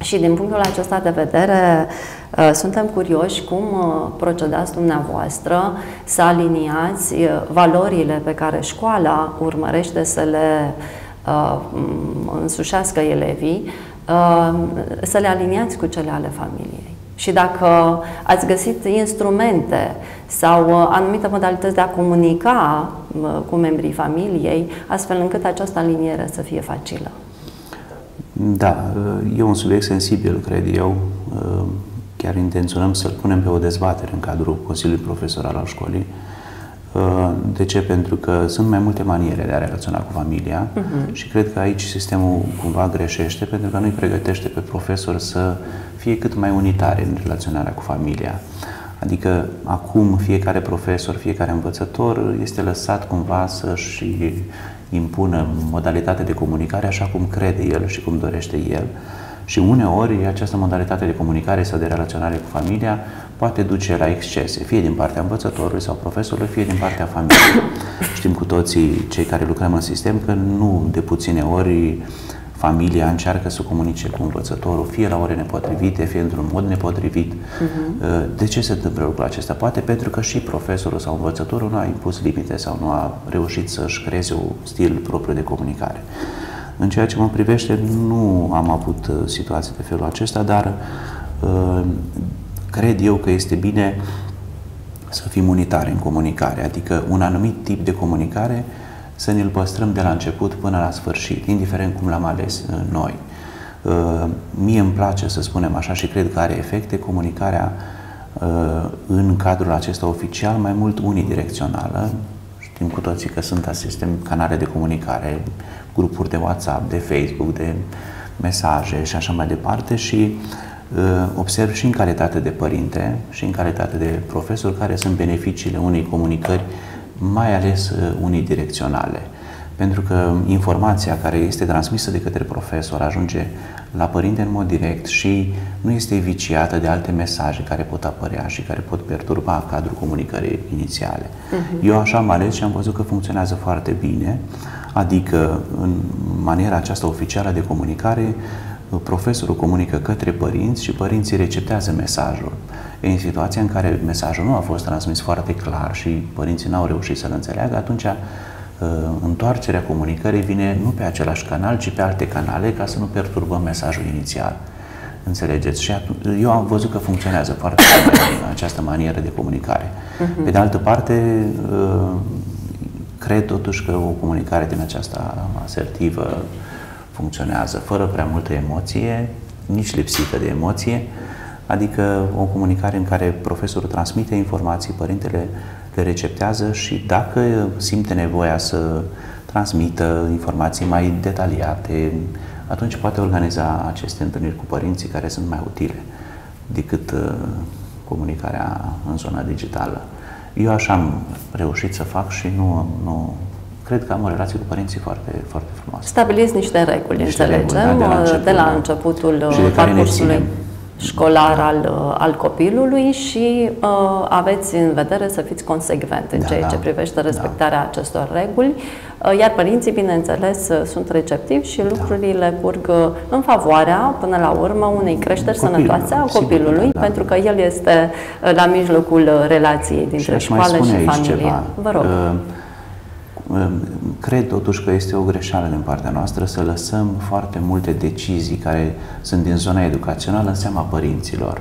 Și din punctul acesta de vedere, uh, suntem curioși cum uh, procedați dumneavoastră să aliniați uh, valorile pe care școala urmărește să le însușească elevii, să le aliniați cu cele ale familiei. Și dacă ați găsit instrumente sau uh, anumite modalități de a comunica uh, cu membrii familiei, astfel încât această aliniere să fie facilă. Da, e un subiect sensibil, cred eu. Chiar intenționăm să-l punem pe o dezbatere în cadrul Consiliului Profesoral al școlii. De ce? Pentru că sunt mai multe maniere de a relaționa cu familia uh-huh. și cred că aici sistemul cumva greșește pentru că nu îi pregătește pe profesor să fie cât mai unitare în relaționarea cu familia. Adică acum fiecare profesor, fiecare învățător este lăsat cumva să-și impună modalitatea de comunicare așa cum crede el și cum dorește el. Și uneori această modalitate de comunicare sau de relaționare cu familia poate duce la excese, fie din partea învățătorului sau profesorului, fie din partea familiei. Știm cu toții, cei care lucrăm în sistem, că nu de puține ori familia încearcă să comunice cu învățătorul, fie la ore nepotrivite, fie într-un mod nepotrivit. Uh-huh. De ce se întâmplă lucrul acesta? Poate pentru că și profesorul sau învățătorul nu a impus limite sau nu a reușit să-și creeze un stil propriu de comunicare. În ceea ce mă privește, nu am avut uh, situații de felul acesta, dar uh, cred eu că este bine să fim unitari în comunicare, adică un anumit tip de comunicare să ne-l păstrăm de la început până la sfârșit, indiferent cum l-am ales uh, noi. Uh, mie îmi place să spunem așa și cred că are efecte comunicarea uh, în cadrul acesta oficial mai mult unidirecțională. Știm cu toții că sunt asistem canale de comunicare, grupuri de WhatsApp, de Facebook, de mesaje și așa mai departe și observ și în calitate de părinte și în calitate de profesor care sunt beneficiile unei comunicări mai ales uh, unidirecționale. Pentru că informația care este transmisă de către profesor ajunge la părinte în mod direct și nu este viciată de alte mesaje care pot apărea și care pot perturba cadrul comunicării inițiale. Uh-huh. Eu așa am ales și am văzut că funcționează foarte bine, adică în maniera aceasta oficială de comunicare, profesorul comunică către părinți și părinții receptează mesajul. E în situația în care mesajul nu a fost transmis foarte clar și părinții n-au reușit să-l înțeleagă, atunci uh, întoarcerea comunicării vine nu pe același canal, ci pe alte canale ca să nu perturbăm mesajul inițial. Înțelegeți? Și eu am văzut că funcționează foarte bine această manieră de comunicare. Uh-huh. Pe de altă parte, uh, cred totuși că o comunicare din aceasta asertivă funcționează fără prea multă emoție, nici lipsită de emoție, adică o comunicare în care profesorul transmite informații, părintele le receptează și dacă simte nevoia să transmită informații mai detaliate, atunci poate organiza aceste întâlniri cu părinții care sunt mai utile decât uh, comunicarea în zona digitală. Eu așa am reușit să fac și nu, nu cred că am o relație cu părinții foarte, foarte frumoasă. Stabiliți niște reguli, niște înțelegem, reguli, da, de, la început, de la începutul și de parcursului școlar al, al copilului și uh, aveți în vedere să fiți consecvent în da, ceea da, ce privește respectarea da. acestor reguli, uh, iar părinții, bineînțeles, uh, sunt receptivi și da. lucrurile da. curg uh, în favoarea, până la urmă, unei creșteri Copilul, sănătoase a copilului, sigur, da, pentru că el este la mijlocul relației dintre și școală și familie. Ceva. Vă rog. Uh, Cred totuși că este o greșeală din partea noastră să lăsăm foarte multe decizii care sunt din zona educațională în seama părinților.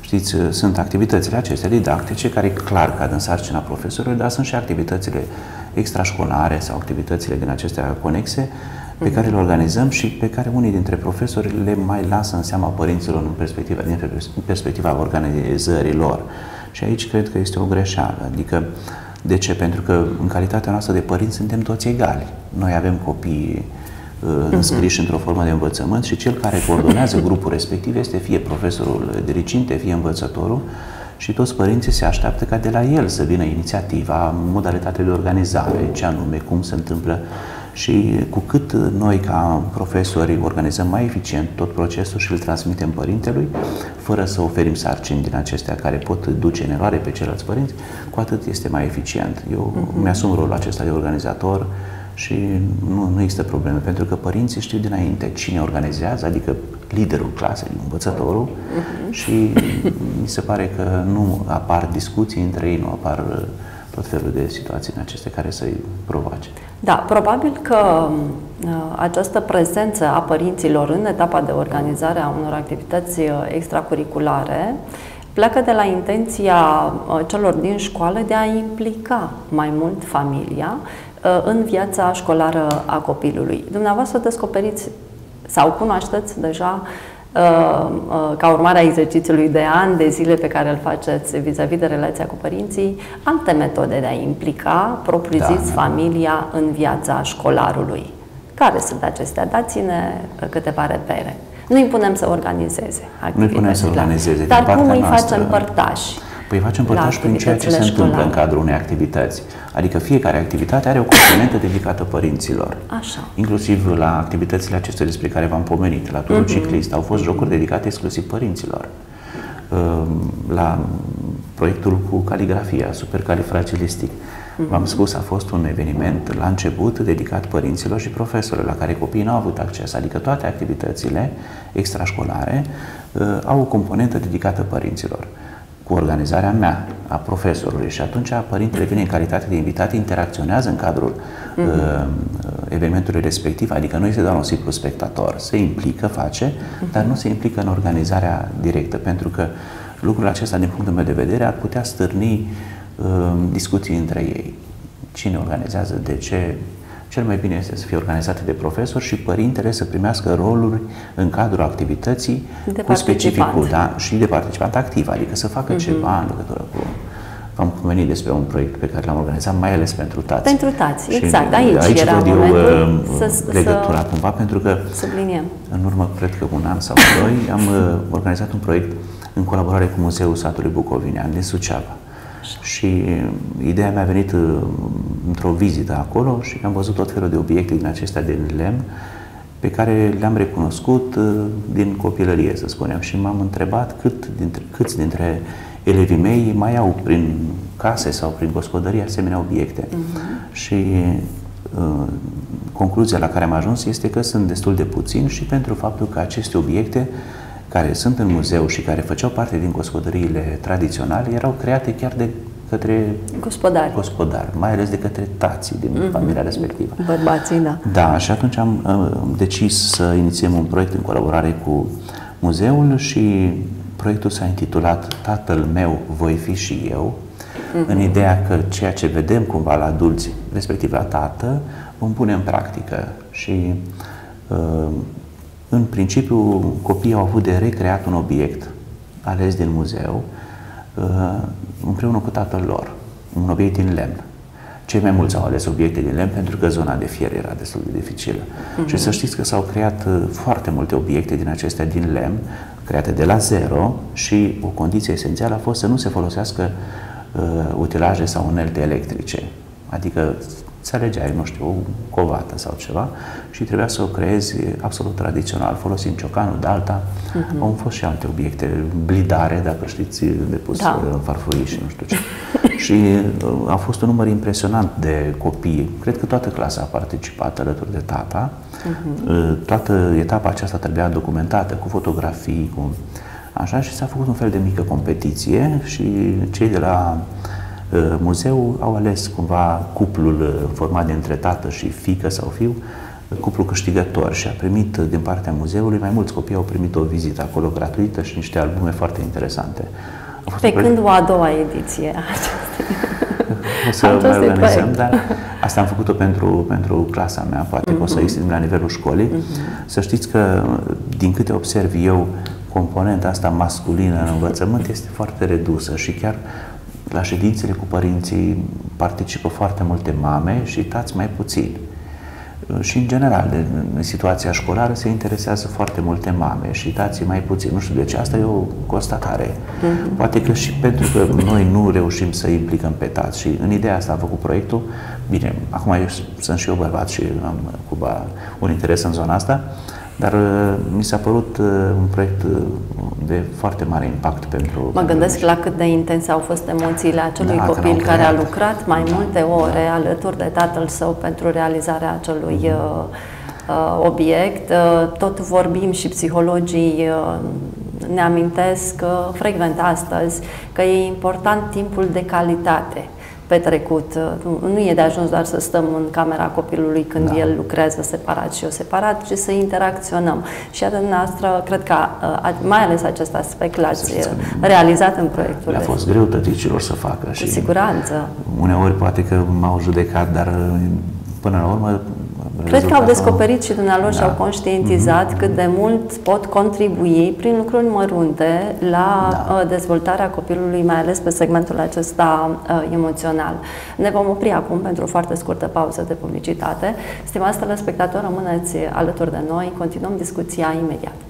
Știți, sunt activitățile acestea didactice care clar cad în sarcina profesorului, dar sunt și activitățile extrașcolare sau activitățile din acestea conexe pe care le organizăm și pe care unii dintre profesori le mai lasă în seama părinților în perspectiva, din perspectiva organizării lor. Și aici cred că este o greșeală. Adică de ce? Pentru că în calitatea noastră de părinți suntem toți egali. Noi avem copii uh, înscriși uh-huh. într-o formă de învățământ și cel care coordonează grupul respectiv este fie profesorul diriginte, fie învățătorul și toți părinții se așteaptă ca de la el să vină inițiativa, modalitatea de organizare, ce anume, cum se întâmplă și cu cât noi, ca profesori, organizăm mai eficient tot procesul și îl transmitem părintelui, fără să oferim sarcini din acestea care pot duce în eroare pe ceilalți părinți, cu atât este mai eficient. Eu uh-huh. mi-asum rolul acesta de organizator și nu, nu există probleme, pentru că părinții știu dinainte cine organizează, adică liderul clasei, învățătorul, uh-huh. și mi se pare că nu apar discuții între ei, nu apar tot felul de situații în aceste care să-i provoace. Da, probabil că uh, această prezență a părinților în etapa de organizare a unor activități uh, extracurriculare pleacă de la intenția uh, celor din școală de a implica mai mult familia în viața școlară a copilului. Dumneavoastră descoperiți sau cunoașteți deja Uh, uh, ca urmare a exercițiului de ani de zile pe care îl faceți vis-a-vis de relația cu părinții, alte metode de a implica propriu-zis da, familia în viața școlarului. Care sunt acestea? Dați-ne câteva repere. Nu îi punem să organizeze Nu îi punem să organizeze. Dar cum îi facem părtași? Păi facem părtaș prin ceea ce se întâmplă școlare. în cadrul unei activități. Adică fiecare activitate are o componentă dedicată părinților. Așa. Inclusiv la activitățile acestea despre care v-am pomenit, la turul uh-huh. ciclist, au fost jocuri dedicate exclusiv părinților. Ehm, la proiectul cu caligrafia, supercalifragilistic. Uh-huh. V-am spus, a fost un eveniment la început dedicat părinților și profesorilor, la care copiii nu au avut acces. Adică toate activitățile extrașcolare uh, au o componentă dedicată părinților cu organizarea mea, a profesorului și atunci părintele vine în calitate de invitat, interacționează în cadrul uh-huh. uh, evenimentului respectiv, adică nu este doar un simplu spectator, se implică, face, uh-huh. dar nu se implică în organizarea directă, pentru că lucrul acesta, din punctul meu de vedere, ar putea stârni uh, discuții între ei. Cine organizează, de ce, cel mai bine este să fie organizate de profesor și părintele să primească roluri în cadrul activității de cu specificul da? și de participant activ, adică să facă uh-huh. ceva în legătură cu am convenit despre un proiect pe care l-am organizat, mai ales pentru tați. Pentru tați, și exact. Aici, aici era eu uh, să, legătura să cumva, pentru că subliniem. în urmă, cred că un an sau doi, am uh, organizat un proiect în colaborare cu Muzeul Satului Bucovinean din Suceava. Și ideea mea a venit uh, într-o vizită acolo și am văzut tot felul de obiecte din acestea de lemn pe care le-am recunoscut uh, din copilărie, să spunem, și m-am întrebat cât dintre, câți dintre elevii mei mai au prin case sau prin gospodărie asemenea obiecte. Uh-huh. Și uh, concluzia la care am ajuns este că sunt destul de puțini și pentru faptul că aceste obiecte care sunt în muzeu și care făceau parte din gospodăriile tradiționale erau create chiar de către gospodari, gospodari mai ales de către tații din mm-hmm. familia respectivă. Bărbații, da. Da, și atunci am uh, decis să inițiem un proiect în colaborare cu muzeul și proiectul s-a intitulat Tatăl meu, voi fi și eu, mm-hmm. în ideea că ceea ce vedem cumva la adulți, respectiv la tată, vom pune în practică și uh, în principiu, copiii au avut de recreat un obiect ales din muzeu uh, împreună cu tatăl lor, un obiect din lemn. Cei mai mulți au ales obiecte din lemn pentru că zona de fier era destul de dificilă. Uh-huh. Și să știți că s-au creat uh, foarte multe obiecte din acestea din lemn, create de la zero și o condiție esențială a fost să nu se folosească uh, utilaje sau unelte electrice. Adică Ți alegeai, nu știu, o covată sau ceva și trebuia să o creezi absolut tradițional, folosind ciocanul de alta. Uh-huh. Au fost și alte obiecte, blidare, dacă știți, de pus da. în farfurii și nu știu ce. și uh, a fost un număr impresionant de copii. Cred că toată clasa a participat alături de tata. Uh-huh. Toată etapa aceasta trebuia documentată cu fotografii, cu așa și s-a făcut un fel de mică competiție și cei de la Uh, muzeul au ales cumva cuplul uh, format de între tată și fică sau fiu, uh, cuplul câștigător și a primit din partea muzeului, mai mulți copii au primit o vizită acolo gratuită și niște albume foarte interesante. A fost Pe când o a doua ediție O să mai organizăm, dar asta am făcut-o pentru, pentru clasa mea, poate uh-huh. că o să mhm. extindem la nivelul școlii. Uh-huh. Să știți că, din câte observ eu, componenta asta masculină în învățământ este foarte redusă și chiar la ședințele cu părinții participă foarte multe mame și tați mai puțin. Și în general, de, în situația școlară se interesează foarte multe mame și tații mai puțin. Nu știu de ce, asta e o constatare. Uh-huh. Poate că și pentru că noi nu reușim să implicăm pe tați și în ideea asta am făcut proiectul. Bine, acum eu sunt și eu bărbat și am cuba un interes în zona asta, dar uh, mi s-a părut uh, un proiect uh, de foarte mare impact pentru... Mă gândesc la cât de intense au fost emoțiile acelui da, copil care a lucrat mai da. multe ore alături de tatăl său pentru realizarea acelui uh, obiect. Tot vorbim și psihologii ne amintesc frecvent astăzi că e important timpul de calitate petrecut. Nu, nu e de ajuns doar să stăm în camera copilului când da. el lucrează separat și eu separat, ci să interacționăm. Și atât noastră, cred că mai ales acest aspect l-ați realizat în proiectul. A fost greu tăticilor să facă. Cu și siguranță. Uneori poate că m-au judecat, dar până la urmă Cred că au descoperit și dumnealor da. și au conștientizat mm-hmm. cât de mult pot contribui prin lucruri mărunte la da. Uh, dezvoltarea copilului, mai ales pe segmentul acesta uh, emoțional. Ne vom opri acum pentru o foarte scurtă pauză de publicitate. Stimați telespectatori, rămâneți alături de noi, continuăm discuția imediat.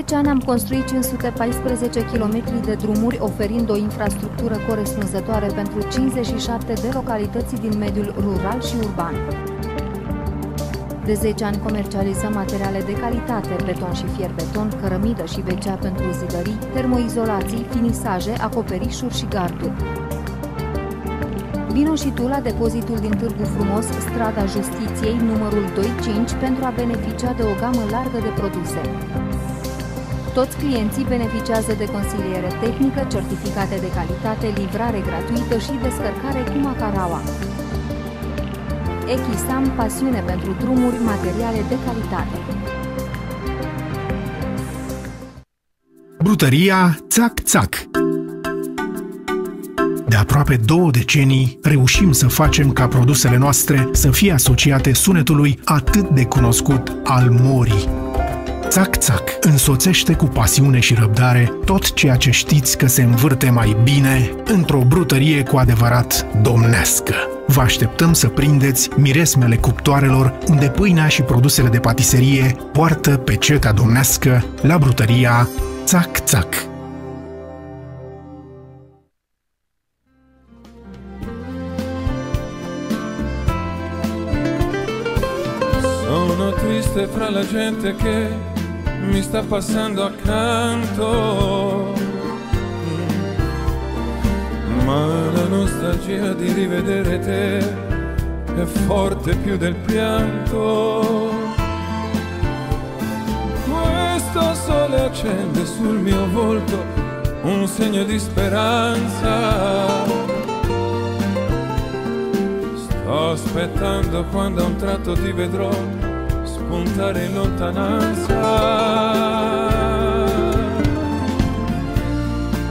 10 ani am construit 514 km de drumuri, oferind o infrastructură corespunzătoare pentru 57 de localități din mediul rural și urban. De 10 ani comercializăm materiale de calitate, beton și fier beton, cărămidă și vecea pentru zidării, termoizolații, finisaje, acoperișuri și garduri. Vino și tu la depozitul din Târgu Frumos, strada Justiției, numărul 25, pentru a beneficia de o gamă largă de produse. Toți clienții beneficiază de consiliere tehnică, certificate de calitate, livrare gratuită și descărcare cu Macaraua. Echisam, pasiune pentru drumuri, materiale de calitate. Brutăria Țac-Țac de aproape două decenii reușim să facem ca produsele noastre să fie asociate sunetului atât de cunoscut al morii Țac-țac însoțește cu pasiune și răbdare tot ceea ce știți că se învârte mai bine într-o brutărie cu adevărat domnească. Vă așteptăm să prindeți miresmele cuptoarelor unde pâinea și produsele de patiserie poartă pe cetea domnească la brutăria Țac-țac. Sono triste fra la gente che mi sta passando accanto. Ma la nostalgia di rivedere te è forte più del pianto. Questo sole accende sul mio volto un segno di speranza. Sto aspettando quando a un tratto ti vedrò spuntare in lontananza.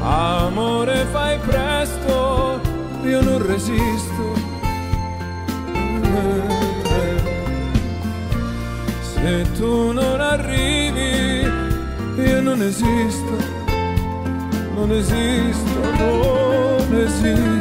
Amore, fai presto, io non resisto. Se tu non arrivi, io non esisto, non esisto, non esisto.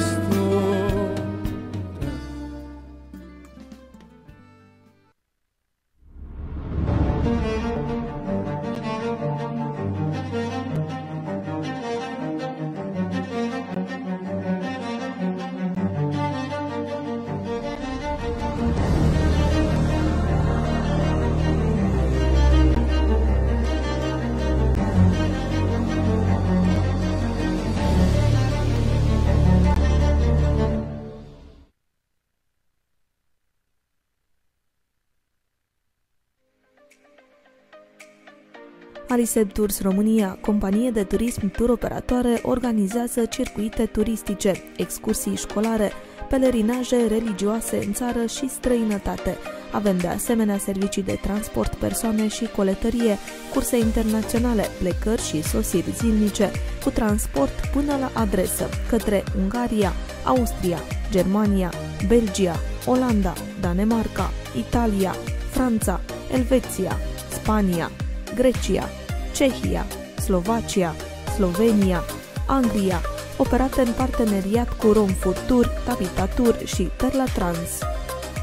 Arised Tours România, companie de turism tur operatoare, organizează circuite turistice, excursii școlare, pelerinaje religioase în țară și străinătate. Avem de asemenea servicii de transport persoane și coletărie, curse internaționale, plecări și sosiri zilnice, cu transport până la adresă, către Ungaria, Austria, Germania, Belgia, Olanda, Danemarca, Italia, Franța, Elveția, Spania, Grecia, Cehia, Slovacia, Slovenia, Anglia, operate în parteneriat cu Romfutur, Tabitatur și Terlatrans.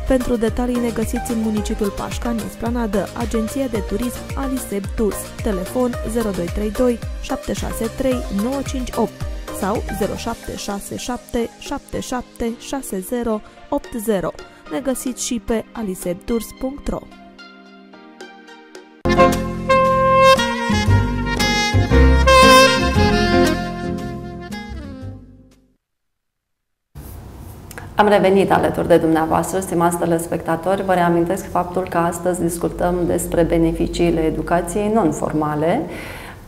Pentru detalii ne găsiți în municipiul Pașcani, Esplanadă, Agenția de Turism Aliseb Tours, telefon 0232 763 958 sau 0767 776080. Ne găsiți și pe alisebdurs.ro. Am revenit alături de dumneavoastră, stimați telespectatori. Vă reamintesc faptul că astăzi discutăm despre beneficiile educației non-formale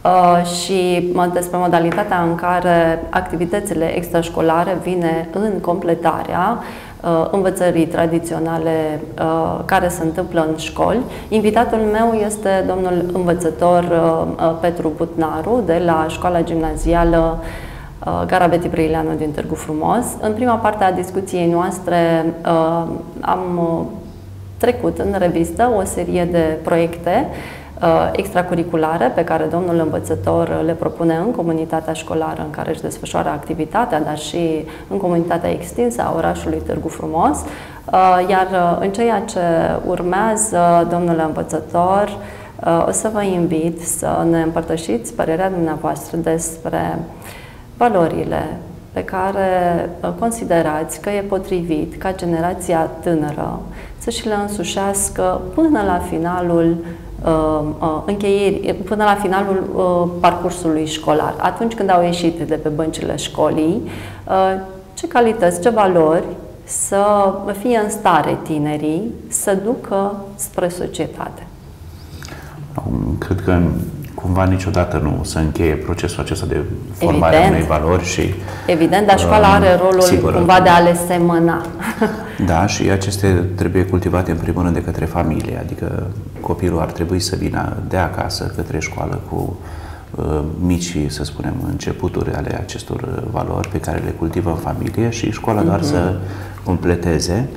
uh, și despre modalitatea în care activitățile extrașcolare vine în completarea uh, învățării tradiționale uh, care se întâmplă în școli. Invitatul meu este domnul învățător Petru Butnaru de la Școala Gimnazială Uh, Gara Betty Brăileanu din Târgu Frumos. În prima parte a discuției noastre uh, am uh, trecut în revistă o serie de proiecte extracurriculare pe care domnul învățător le propune în comunitatea școlară în care își desfășoară activitatea, dar și în comunitatea extinsă a orașului Târgu Frumos. Iar în ceea ce urmează, domnul învățător, o să vă invit să ne împărtășiți părerea dumneavoastră despre valorile pe care uh, considerați că e potrivit ca generația tânără să și le însușească până la finalul uh, uh, încheierii, până la finalul uh, parcursului școlar. Atunci când au ieșit de pe băncile școlii, uh, ce calități, ce valori să fie în stare tinerii să ducă spre societate? Cred că cumva niciodată nu se încheie procesul acesta de formare Evident. a unei valori și... Evident, dar școala are um, rolul sigur, cumva de a le semăna. Da, și aceste trebuie cultivate în primul rând de către familie, adică copilul ar trebui să vină de acasă către școală cu uh, mici, să spunem, începuturi ale acestor valori pe care le cultivă în familie și școala doar uh-huh. să completeze.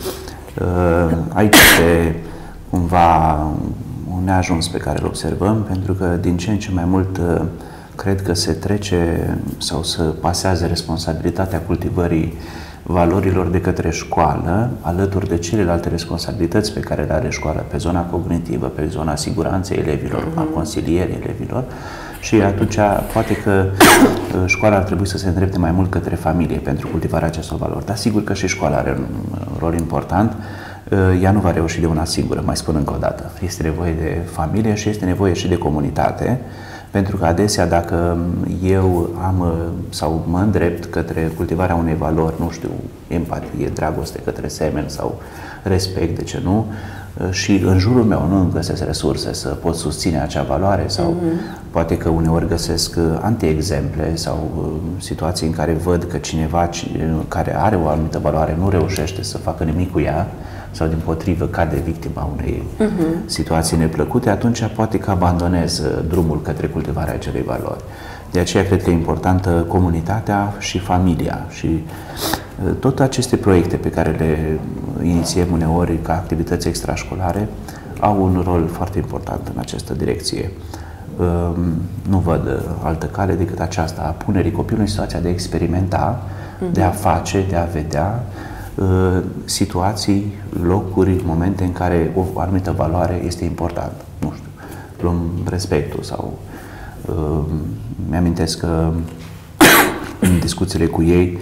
Uh, aici este cumva un neajuns pe care îl observăm, pentru că din ce în ce mai mult uh, cred că se trece sau se pasează responsabilitatea cultivării valorilor de către școală, alături de celelalte responsabilități pe care le are școala pe zona cognitivă, pe zona siguranței elevilor, a mhm. consilierii elevilor, și atunci poate că uh, școala ar trebui să se îndrepte mai mult către familie pentru cultivarea acestor valori. Dar sigur că și școala are un rol important, Uh, ea nu va reuși de una singură, mai spun încă o dată. Este nevoie de familie și este nevoie și de comunitate, pentru că adesea dacă eu am uh, sau mă îndrept către cultivarea unei valori, nu știu, empatie, dragoste către semeni sau respect, de ce nu, uh, și în jurul meu nu găsesc resurse să pot susține acea valoare sau mm-hmm. poate că uneori găsesc antiexemple sau situații în care văd că cineva care are o anumită valoare nu reușește să facă nimic cu ea, sau din potrivă cade victima unei uh-huh. situații neplăcute, atunci poate că abandonez uh, drumul către cultivarea acelei valori. De aceea cred că e importantă comunitatea și familia și uh, tot aceste proiecte pe care le inițiem uneori ca activități extrașcolare au un rol foarte important în această direcție. Um, nu văd uh, altă cale decât aceasta a punerii copilului în situația de a experimenta, uh-huh. de a face, de a vedea, Uh, situații, locuri, momente în care o anumită valoare este importantă. Nu știu, luăm respectul sau uh, mi-amintesc că în discuțiile cu ei,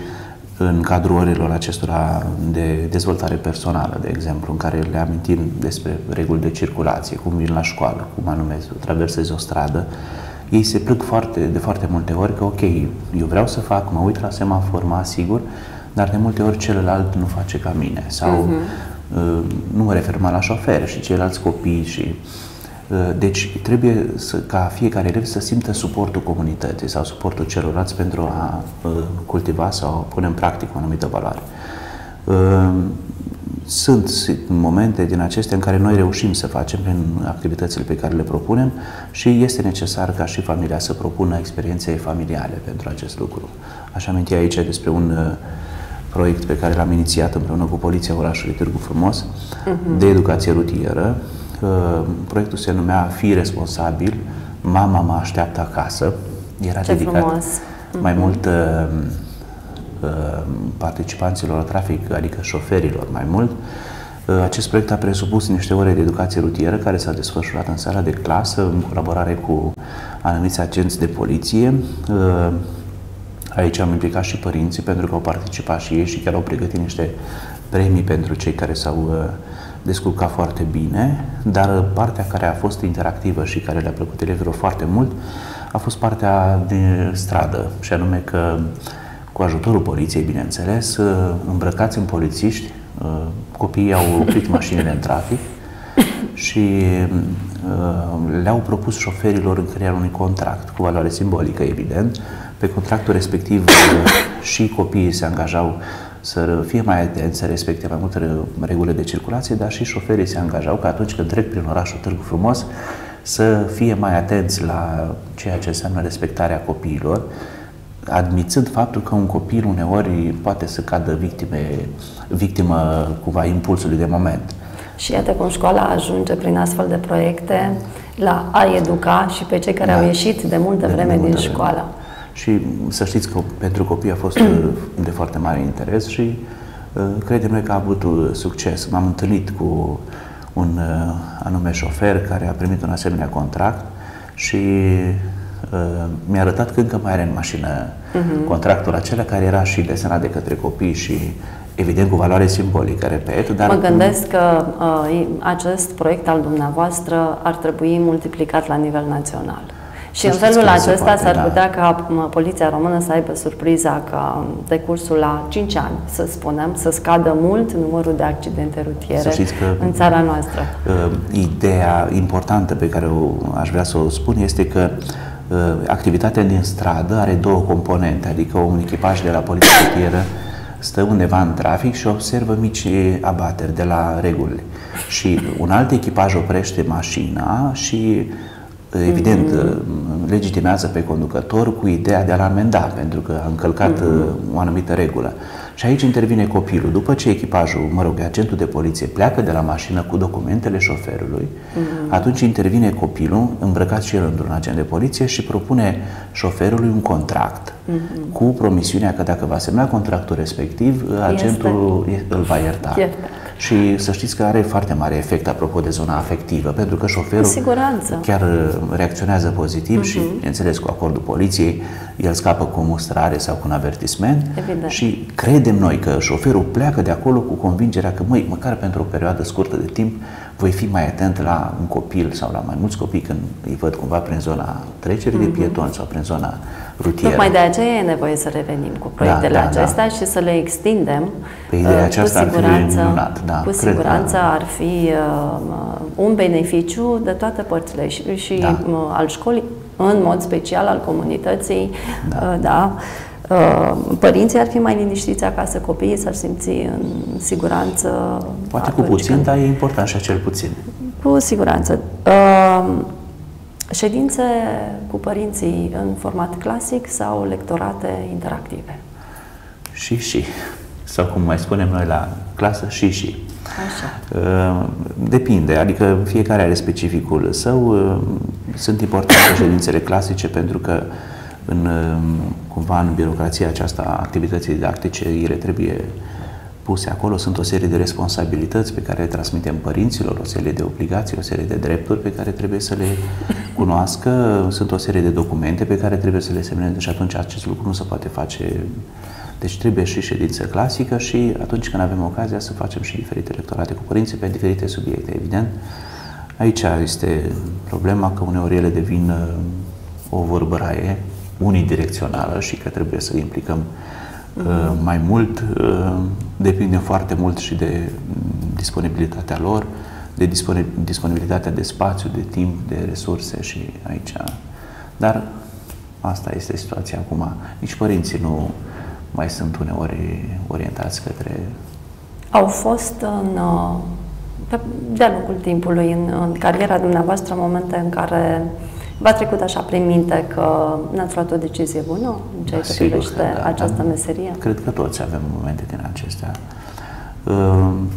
în cadrul orelor acestora de dezvoltare personală, de exemplu, în care le amintim despre reguli de circulație, cum vin la școală, cum anume traversezi o stradă, ei se plâng foarte, de foarte multe ori că, ok, eu vreau să fac, mă uit la semafor, mă asigur, dar de multe ori celălalt nu face ca mine sau uh-huh. nu mă refer mai la șofer și ceilalți copii și uh, deci trebuie să, ca fiecare elev să simtă suportul comunității sau suportul celorlalți pentru a uh, cultiva sau a pune în practică o anumită valoare. Uh, sunt momente din acestea în care noi reușim să facem prin activitățile pe care le propunem și este necesar ca și familia să propună experiențe familiale pentru acest lucru. Aș aminti aici despre un uh, proiect pe care l-am inițiat împreună cu Poliția Orașului Târgu Frumos uh-huh. de educație rutieră. Uh, proiectul se numea Fii responsabil, mama mă așteaptă acasă. Era Ce dedicat frumos. mai uh-huh. mult uh, uh, participanților la trafic, adică șoferilor mai mult. Uh, acest proiect a presupus niște ore de educație rutieră care s-a desfășurat în sala de clasă în colaborare cu anumiți agenți de poliție. Uh, Aici am implicat și părinții pentru că au participat și ei și chiar au pregătit niște premii pentru cei care s-au uh, descurcat foarte bine, dar partea care a fost interactivă și care le-a plăcut elevilor foarte mult a fost partea din stradă, și anume că cu ajutorul poliției, bineînțeles, uh, îmbrăcați în polițiști, uh, copiii au oprit mașinile în trafic și le-au propus șoferilor încheierea unui contract cu valoare simbolică, evident. Pe contractul respectiv și copiii se angajau să fie mai atenți, să respecte mai multe reguli de circulație, dar și șoferii se angajau că atunci când trec prin orașul Târgu Frumos să fie mai atenți la ceea ce înseamnă respectarea copiilor, admițând faptul că un copil uneori poate să cadă victime, victimă cumva impulsului de moment. Și iată cum școala ajunge prin astfel de proiecte la a educa și pe cei care da. au ieșit de multă vreme de multă din vreme. școală. Și să știți că pentru copii a fost uh, de foarte mare interes și uh, credem noi că a avut uh, succes. M-am întâlnit cu un anume șofer care a primit un asemenea contract și mi-a arătat că încă mai are în mașină uh-huh. contractul acela care era și desenat de către copii și evident cu valoare simbolică, repet. Dar mă gândesc cu... că uh, acest proiect al dumneavoastră ar trebui multiplicat la nivel național. Și în felul acesta s-ar da. putea ca poliția română să aibă surpriza ca de cursul la 5 ani, să spunem, să scadă mult numărul de accidente rutiere în țara noastră. Uh, ideea importantă pe care o aș vrea să o spun este că uh, activitatea din stradă are două componente, adică un echipaj de la poliția rutieră stă undeva în trafic și observă mici abateri de la regulile. Și un alt echipaj oprește mașina și evident, mm-hmm. legitimează pe conducător cu ideea de a-l amenda pentru că a încălcat mm-hmm. o anumită regulă. Și aici intervine copilul. După ce echipajul, mă rog, agentul de poliție pleacă de la mașină cu documentele șoferului, mm-hmm. atunci intervine copilul, îmbrăcat și el într-un agent de poliție și propune șoferului un contract mm-hmm. cu promisiunea că dacă va semna contractul respectiv, agentul este. îl va ierta. Ierta. Și să știți că are foarte mare efect apropo de zona afectivă, pentru că șoferul siguranță. chiar uh, reacționează pozitiv uh-huh. și, mhm. înțeles, cu acordul poliției, el scapă cu o mustrare sau cu un avertisment Evident. și credem noi că șoferul pleacă de acolo cu convingerea că, măi, măcar pentru o perioadă scurtă de timp, voi fi mai atent la un copil sau la mai mulți copii când îi văd cumva prin zona trecerii uh-huh. de mhm. pietoni sau prin zona rutieră. Tocmai de aceea e nevoie să revenim cu proiectele da, da, da. acestea da. și să le extindem. Pe ideea uh, aceasta cu siguranță, ar fi minunat, da. Cu siguranță că... ar fi uh, un beneficiu de toate părțile și, și da. uh, al școlii, în mod special al comunității, da. Uh, da Uh, părinții ar fi mai liniștiți acasă, copiii s-ar simți în siguranță. Poate cu puțin, când... dar e important și acel puțin. Cu siguranță. Uh, ședințe cu părinții în format clasic sau lectorate interactive? Și, și. Sau cum mai spunem noi la clasă, și, și. Așa. Uh, depinde, adică fiecare are specificul său. Sunt importante ședințele clasice pentru că în, cumva în birocrația aceasta activității didactice, ele trebuie puse acolo. Sunt o serie de responsabilități pe care le transmitem părinților, o serie de obligații, o serie de drepturi pe care trebuie să le cunoască, sunt o serie de documente pe care trebuie să le semneze și atunci acest lucru nu se poate face. Deci trebuie și ședință clasică și atunci când avem ocazia să facem și diferite lectorate cu părinții pe diferite subiecte, evident. Aici este problema că uneori ele devin uh, o vorbăraie unidirecțională și că trebuie să implicăm uh, mai mult, uh, depinde foarte mult și de disponibilitatea lor, de disponibilitatea de spațiu, de timp, de resurse și aici. Dar asta este situația acum. Nici părinții nu mai sunt uneori orientați către... Au fost în, uh, de-a lungul timpului, în, în cariera dumneavoastră, momente în care V-a trecut așa prin minte că n-ați luat o decizie bună în ceea ce privește da, această da, meserie? Cred că toți avem momente din acestea. Ehm,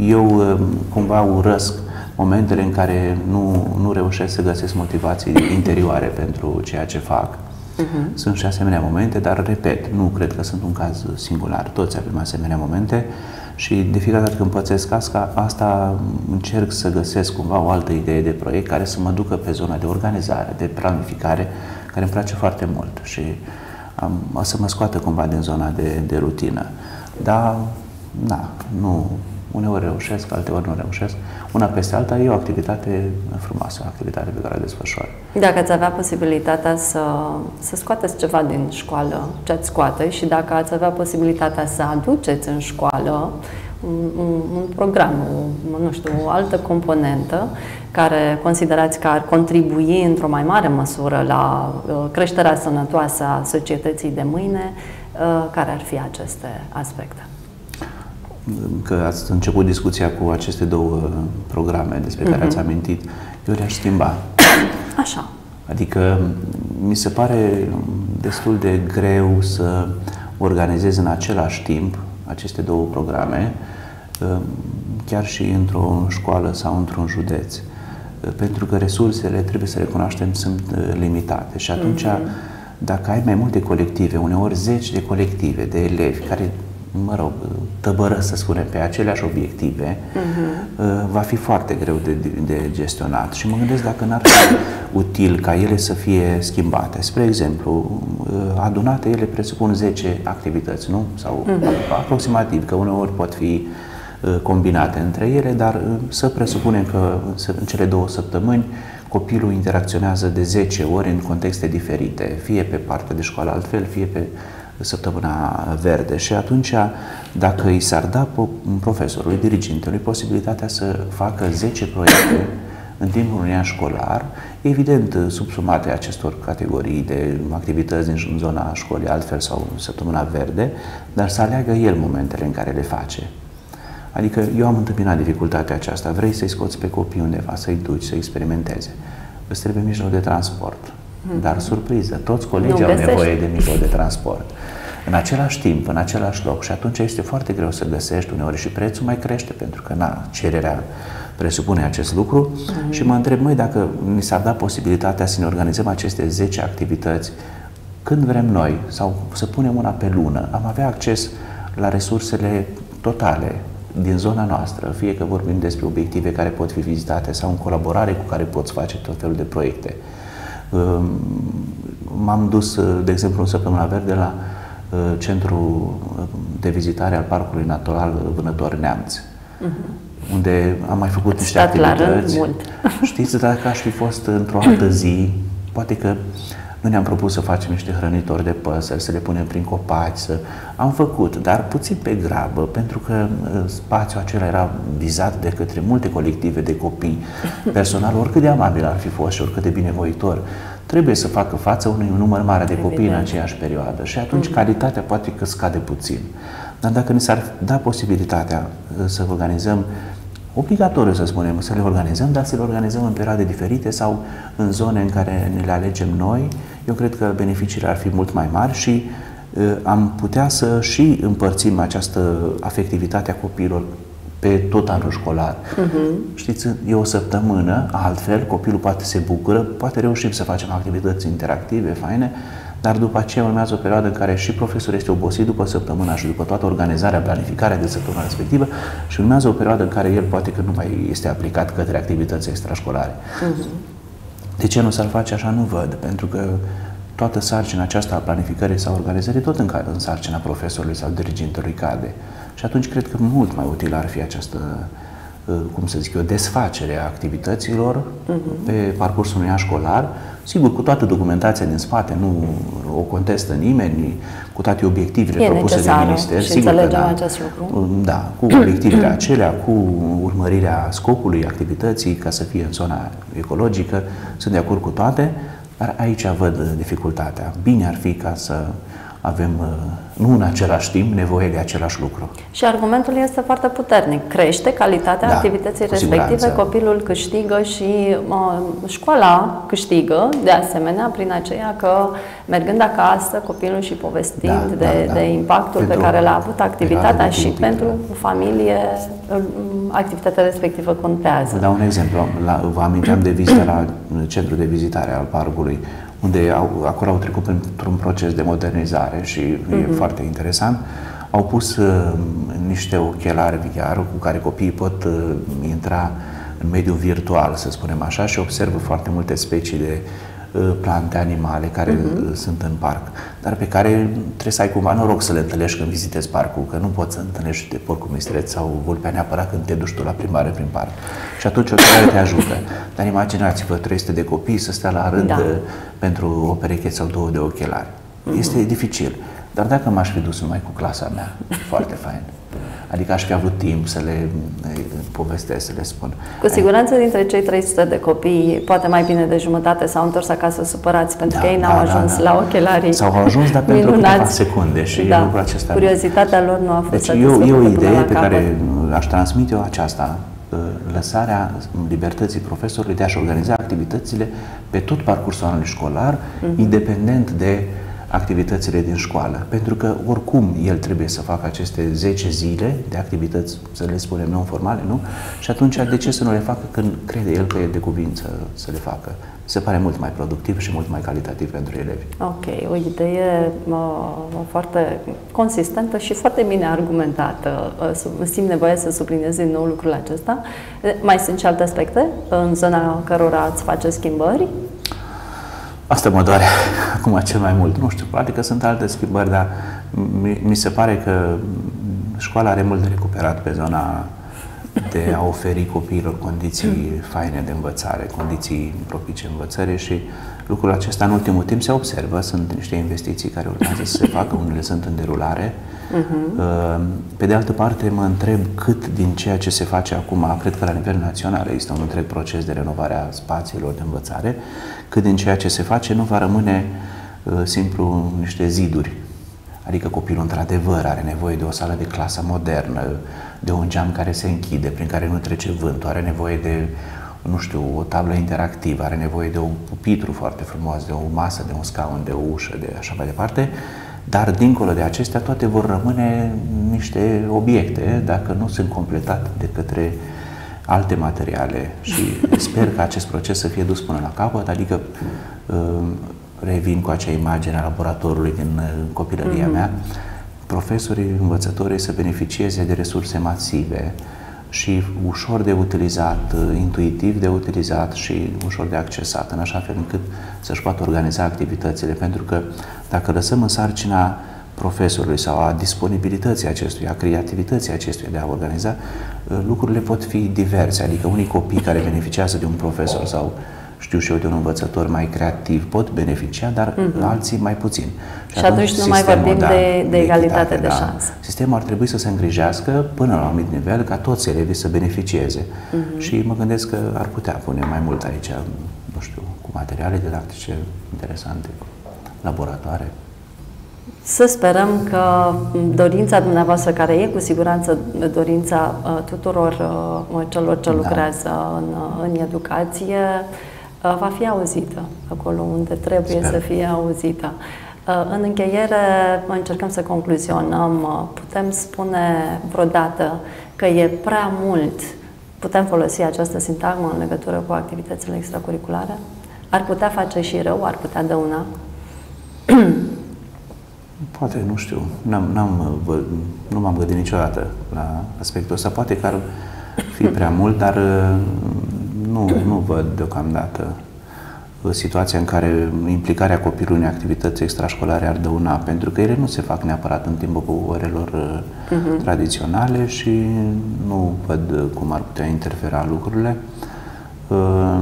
eu ehm, cumva urăsc momentele în care nu, nu reușesc să găsesc motivații interioare pentru ceea ce fac. Uh-huh. Sunt și asemenea momente, dar repet, nu cred că sunt un caz singular. Toți avem asemenea momente și de fiecare dată când pățesc asta, asta încerc să găsesc cumva o altă idee de proiect care să mă ducă pe zona de organizare, de planificare, care îmi place foarte mult. Și am, să mă scoată cumva din zona de, de rutină. Dar, da, nu, uneori reușesc, alteori nu reușesc. Una peste alta e o activitate frumoasă, o activitate pe care o desfășoară. Dacă ați avea posibilitatea să, să scoateți ceva din școală, ce ați scoate și dacă ați avea posibilitatea să aduceți în școală un, un, un program, o, nu știu, o altă componentă care considerați că ar contribui într-o mai mare măsură la uh, creșterea sănătoasă a societății de mâine, uh, care ar fi aceste aspecte? Că ați început discuția cu aceste două programe despre care uh-huh. ați amintit, eu le-aș schimba. Așa. Adică mi se pare destul de greu să organizez în același timp aceste două programe, uh, chiar și într-o școală sau într-un județ. Uh, pentru că resursele, trebuie să recunoaștem, sunt uh, limitate și atunci, mm-hmm. dacă ai mai multe colective, uneori zeci de colective de elevi care mă rog, tăbără, să spunem, pe aceleași obiective, uh-huh. va fi foarte greu de, de gestionat. Și mă gândesc dacă n-ar fi util ca ele să fie schimbate. Spre exemplu, uh, adunate ele presupun 10 activități, nu? Sau uh-huh. aproximativ, că uneori pot fi uh, combinate între ele, dar uh, să presupunem că în cele două săptămâni copilul interacționează de 10 ori în contexte diferite, fie pe partea de școală altfel, fie pe săptămâna verde și atunci dacă îi s-ar da profesorului, dirigintelui, posibilitatea să facă 10 proiecte în timpul unui an școlar, evident subsumate acestor categorii de activități din zona școlii, altfel sau săptămâna verde, dar să aleagă el momentele în care le face. Adică eu am întâmpinat dificultatea aceasta. Vrei să-i scoți pe copii undeva, să-i duci, să experimenteze. Îți trebuie mijloc de transport. Mm-hmm. Dar surpriză, toți colegii au nevoie de mijloc de transport. În același timp, în același loc și atunci este foarte greu să găsești uneori și prețul mai crește pentru că na, cererea presupune acest lucru mm-hmm. și mă întreb, măi, dacă ni s-ar da posibilitatea să ne organizăm aceste 10 activități când vrem noi sau să punem una pe lună, am avea acces la resursele totale din zona noastră, fie că vorbim despre obiective care pot fi vizitate sau în colaborare cu care poți face tot felul de proiecte. M-am dus, de exemplu, în săptămâna verde la uh, centru de vizitare al Parcului Natural Vânător Neamț, uh-huh. unde am mai făcut niște Stat activități. mult. Știți, dacă aș fi fost într-o altă zi, poate că noi ne-am propus să facem niște hrănitori de păsări, să le punem prin copaci, să... Am făcut, dar puțin pe grabă, pentru că uh, spațiul acela era vizat de către multe colective de copii. Personal, oricât de amabil ar fi fost și oricât de binevoitor, trebuie să facă față unui număr mare de copii Evident. în aceeași perioadă și atunci mm-hmm. calitatea poate că scade puțin. Dar dacă ni s-ar da posibilitatea uh, să organizăm obligatoriu, să spunem, să le organizăm, dar să le organizăm în perioade diferite sau în zone în care ne le alegem noi, eu cred că beneficiile ar fi mult mai mari și uh, am putea să și împărțim această afectivitate a copiilor pe tot anul școlar. Uh-huh. Știți, e o săptămână, altfel, copilul poate se bucură, poate reușim să facem activități interactive, faine, dar după aceea urmează o perioadă în care și profesorul este obosit după săptămâna și după toată organizarea, planificarea de săptămâna respectivă și urmează o perioadă în care el poate că nu mai este aplicat către activități extrașcolare. Uh-huh. De ce nu s-ar face așa? Nu văd, pentru că toată sarcina aceasta a planificării sau organizării tot în, în sarcina profesorului sau dirigintelui cade. Și atunci cred că mult mai util ar fi această Uh, cum să zic eu, desfacere a activităților uh-huh. pe parcursul unui an școlar, sigur, cu toată documentația din spate, nu o contestă nimeni, cu toate obiectivele e propuse de minister. Și sigur că da, acest lucru. Uh, da, cu obiectivele acelea, cu urmărirea scopului activității ca să fie în zona ecologică, sunt de acord cu toate, dar aici văd dificultatea. Bine ar fi ca să avem uh, nu în același timp nevoie de același lucru. Și argumentul este foarte puternic. Crește calitatea da, activității respective, siguranță. copilul câștigă și uh, școala câștigă, de asemenea, prin aceea că mergând acasă, copilul și povestind da, de, da, da. de impactul pentru pe care l-a avut activitatea și pentru familie, activitatea respectivă contează. Dau un exemplu. La, vă aminteam de vizita la centrul de vizitare al parcului unde au, acolo au trecut printr-un proces de modernizare și mm-hmm. e mhm. foarte interesant. Au pus uh, niște ochelari VR cu care copiii pot uh, intra în mediul virtual, să spunem așa, și observă foarte multe specii de uh, plante, animale care uh-huh. sunt în parc, dar pe care trebuie să ai cumva noroc să le întâlnești când vizitezi parcul, că nu poți să întâlnești de porcul mistreț sau vulpea neapărat când te duci tu la plimbare prin parc. Și atunci ochelari te ajută. Dar imaginați-vă 300 de copii să stea la rând da. Uh, pentru o pereche sau două de ochelari. Uh-huh. Este dificil. Dar dacă m-aș fi dus numai cu clasa mea, foarte fain. Adică aș fi avut timp să le povestesc, să le spun. Cu siguranță dintre cei 300 de copii, poate mai bine de jumătate s-au întors acasă supărați pentru da, că ei n-au da, ajuns da, da. la ochelarii S-au ajuns, dar pentru câteva secunde și da. lucrul acesta. Curiozitatea lor nu a fost deci eu, e o idee pe care aș transmite eu aceasta, lăsarea libertății profesorului de a-și organiza activitățile pe tot parcursul anului școlar, mm-hmm. independent de uh, activitățile din școală, pentru că oricum el trebuie să facă aceste 10 zile de activități, să le spunem non-formale, nu? Și atunci de ce să nu le facă când crede el că e de cuvință să le facă? Se pare mult mai productiv și mult mai calitativ pentru elevi. Ok, o idee uh, foarte consistentă și foarte bine argumentată. Uh, simt nevoie să subliniez din nou lucrul acesta. Mai sunt și alte aspecte în zona cărora ați face schimbări? Asta mă doare acum cel mai mult. Nu știu, poate că sunt alte schimbări, dar mi, mi se pare că școala are mult de recuperat pe zona de a oferi copiilor condiții faine de învățare, condiții propice învățării și lucrul acesta în ultimul timp se observă. Sunt niște investiții care urmează să se facă, unele sunt în derulare. Uh-huh. Pe de altă parte, mă întreb cât din ceea ce se face acum, cred că la nivel național există un întreg proces de renovare a spațiilor de învățare, cât din ceea ce se face nu va rămâne uh, simplu niște ziduri. Adică copilul într-adevăr are nevoie de o sală de clasă modernă, de un geam care se închide, prin care nu trece vântul, are nevoie de, nu știu, o tablă interactivă, are nevoie de un pupitru foarte frumos, de o masă, de un scaun, de o ușă, de așa mai departe, dar dincolo de acestea toate vor rămâne niște obiecte dacă nu sunt completate de către uh, alte materiale și sper că acest proces să fie dus până la capăt, adică uh, revin cu acea imagine a laboratorului din uh, copilăria mm-hmm. mea, profesorii, învățătorii să beneficieze de resurse masive și ușor de utilizat, uh, intuitiv de utilizat și ușor de accesat, în așa fel încât să-și poată organiza activitățile, pentru că dacă lăsăm în sarcina profesorului sau a disponibilității acestuia, a creativității acestuia de a organiza, uh, lucrurile pot fi diverse. Adică unii copii care beneficiază de un profesor sau știu și eu, de un învățător mai creativ pot beneficia, dar uh-huh. alții mai puțin. Și, și atunci, atunci nu mai vorbim da, de, de egalitate de, de da. șanse. Sistemul ar trebui să se îngrijească până la un anumit nivel ca toți elevii să beneficieze. Uh-huh. Și mă gândesc că ar putea pune mai mult aici, nu știu, cu materiale didactice interesante, cu laboratoare. Să sperăm că dorința dumneavoastră, care e cu siguranță dorința uh, tuturor uh, celor ce da. lucrează în, uh, în educație, va fi auzită acolo unde trebuie Sper. să fie auzită. În încheiere, încercăm să concluzionăm. Putem spune vreodată că e prea mult, putem folosi această sintagmă în legătură cu activitățile extracurriculare? Ar putea face și rău, ar putea dăuna? Poate, nu știu, n-am, n-am, nu m-am gândit niciodată la aspectul ăsta. Poate că ar fi prea mult, dar uh, nu, nu văd deocamdată uh, situația în care implicarea copilului în activități extrașcolare ar dăuna, pentru că ele nu se fac neapărat în timpul orelor uh-huh. tradiționale și nu văd cum ar putea interfera lucrurile. Uh,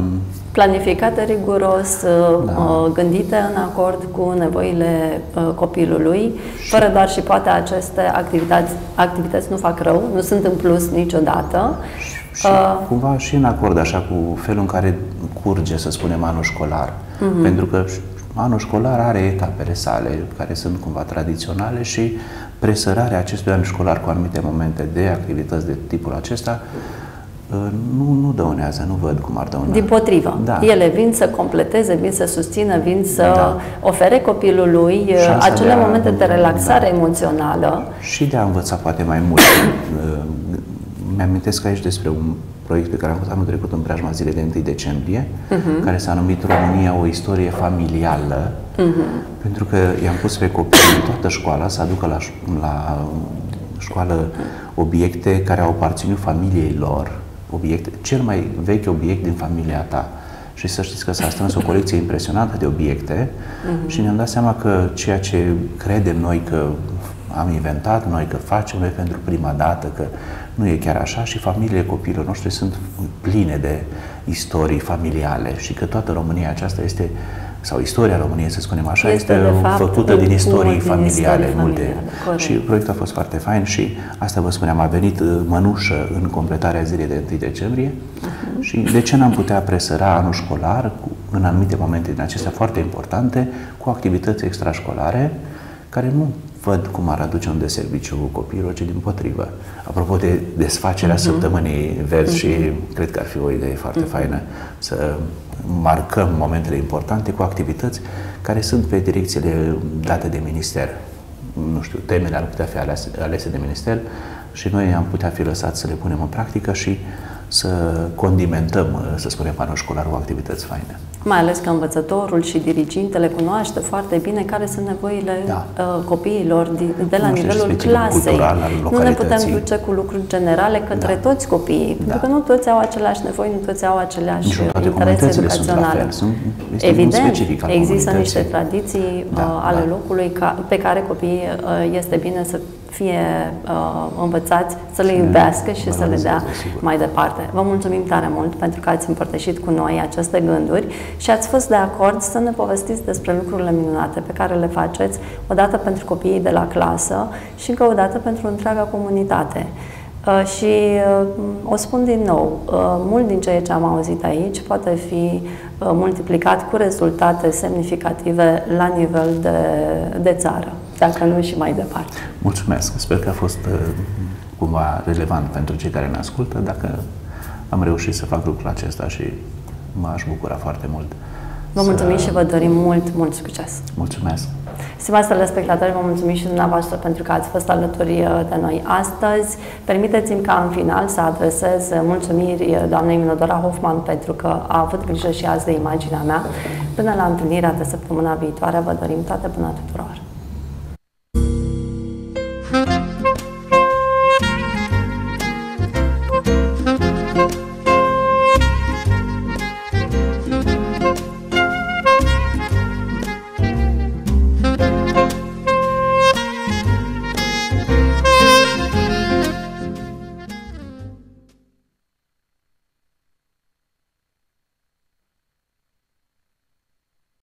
planificate riguros, uh, da. Uh, gândite în acord cu nevoile uh, copilului, și... fără doar și poate aceste activități, activități nu fac rău, nu sunt în plus niciodată. Și, și uh, cumva și în acord așa cu felul în care curge, să spunem, anul școlar. Uh-huh. Pentru că anul școlar are etapele sale, care sunt cumva tradiționale și presărarea acestui an școlar cu anumite momente de activități de tipul acesta nu, nu dăunează, nu văd cum ar dăuna. Din potrivă. Da. Ele vin să completeze, vin să susțină, vin să da. ofere copilului uh, Șansa acele de a, momente de relaxare da. emoțională. Și de a învăța poate mai mult. Uh, mi-amintesc aici despre un proiect pe care am făcut anul trecut în preajma zilei de 1 decembrie, uh-huh. care s-a numit România o istorie familială, uh-huh. pentru că i-am pus pe copii în toată școala să aducă la, la școală obiecte care au aparținut familiei lor, obiect, cel mai vechi obiect din familia ta. Și să știți că s-a strâns o colecție impresionantă de obiecte uh-huh. și ne-am dat seama că ceea ce credem noi că am inventat, noi că facem noi pentru prima dată, că nu e chiar așa și familiile copiilor noștri sunt pline de istorii familiale și că toată România aceasta este sau istoria României, să spunem așa, este, este fapt, făcută din istorii familiale, din multe. Familiale, și proiectul a fost foarte fain și asta vă spuneam, a venit uh, mănușă în completarea zilei de 1 decembrie uh-huh. și de ce n-am putea presăra anul școlar cu, în anumite momente din acestea foarte importante cu activități extrașcolare care nu văd cum ar aduce un deserviciu copiilor, ci din potrivă. Apropo de desfacerea uh-huh. săptămânii verzi uh-huh. și cred că ar fi o idee foarte uh-huh. faină să marcăm momentele importante cu activități care sunt pe direcțiile date de minister. Nu știu, temele ar putea fi alese, alese de minister și noi am putea fi lăsați să le punem în practică și să condimentăm, să spunem, anul școlar cu activități faine mai ales că învățătorul și dirigintele cunoaște foarte bine care sunt nevoile da. uh, copiilor de, de la nivelul clasei. Nu ne putem duce cu lucruri generale către da. toți copiii, da. pentru că nu toți au aceleași nevoi, nu toți au aceleași interese educaționale. Sunt, Evident, există niște tradiții da, uh, ale da. locului ca, pe care copiii uh, este bine să fie uh, învățați să le iubească și să le dea sigur. mai departe. Vă mulțumim tare mult pentru că ați împărtășit cu noi aceste gânduri și ați fost de acord să ne povestiți despre lucrurile minunate pe care le faceți, odată pentru copiii de la clasă și încă o dată pentru întreaga comunitate. Uh, și uh, o spun din nou, uh, mult din ceea ce am auzit aici poate fi multiplicat cu rezultate semnificative la nivel de, de țară, dacă nu și mai departe. Mulțumesc! Sper că a fost cumva relevant pentru cei care ne ascultă, dacă am reușit să fac lucrul acesta și m-aș bucura foarte mult. Vă mulțumim și vă dorim mult, mult succes! Mulțumesc! Stimați telespectatori, vă mulțumim și dumneavoastră pentru că ați fost alături uh, de noi astăzi. Permiteți-mi ca în final să adresez mulțumiri uh, doamnei Minodora Hoffman pentru că a avut grijă și azi de imaginea mea. Până la întâlnirea de săptămâna viitoare, vă dorim toate până tuturor!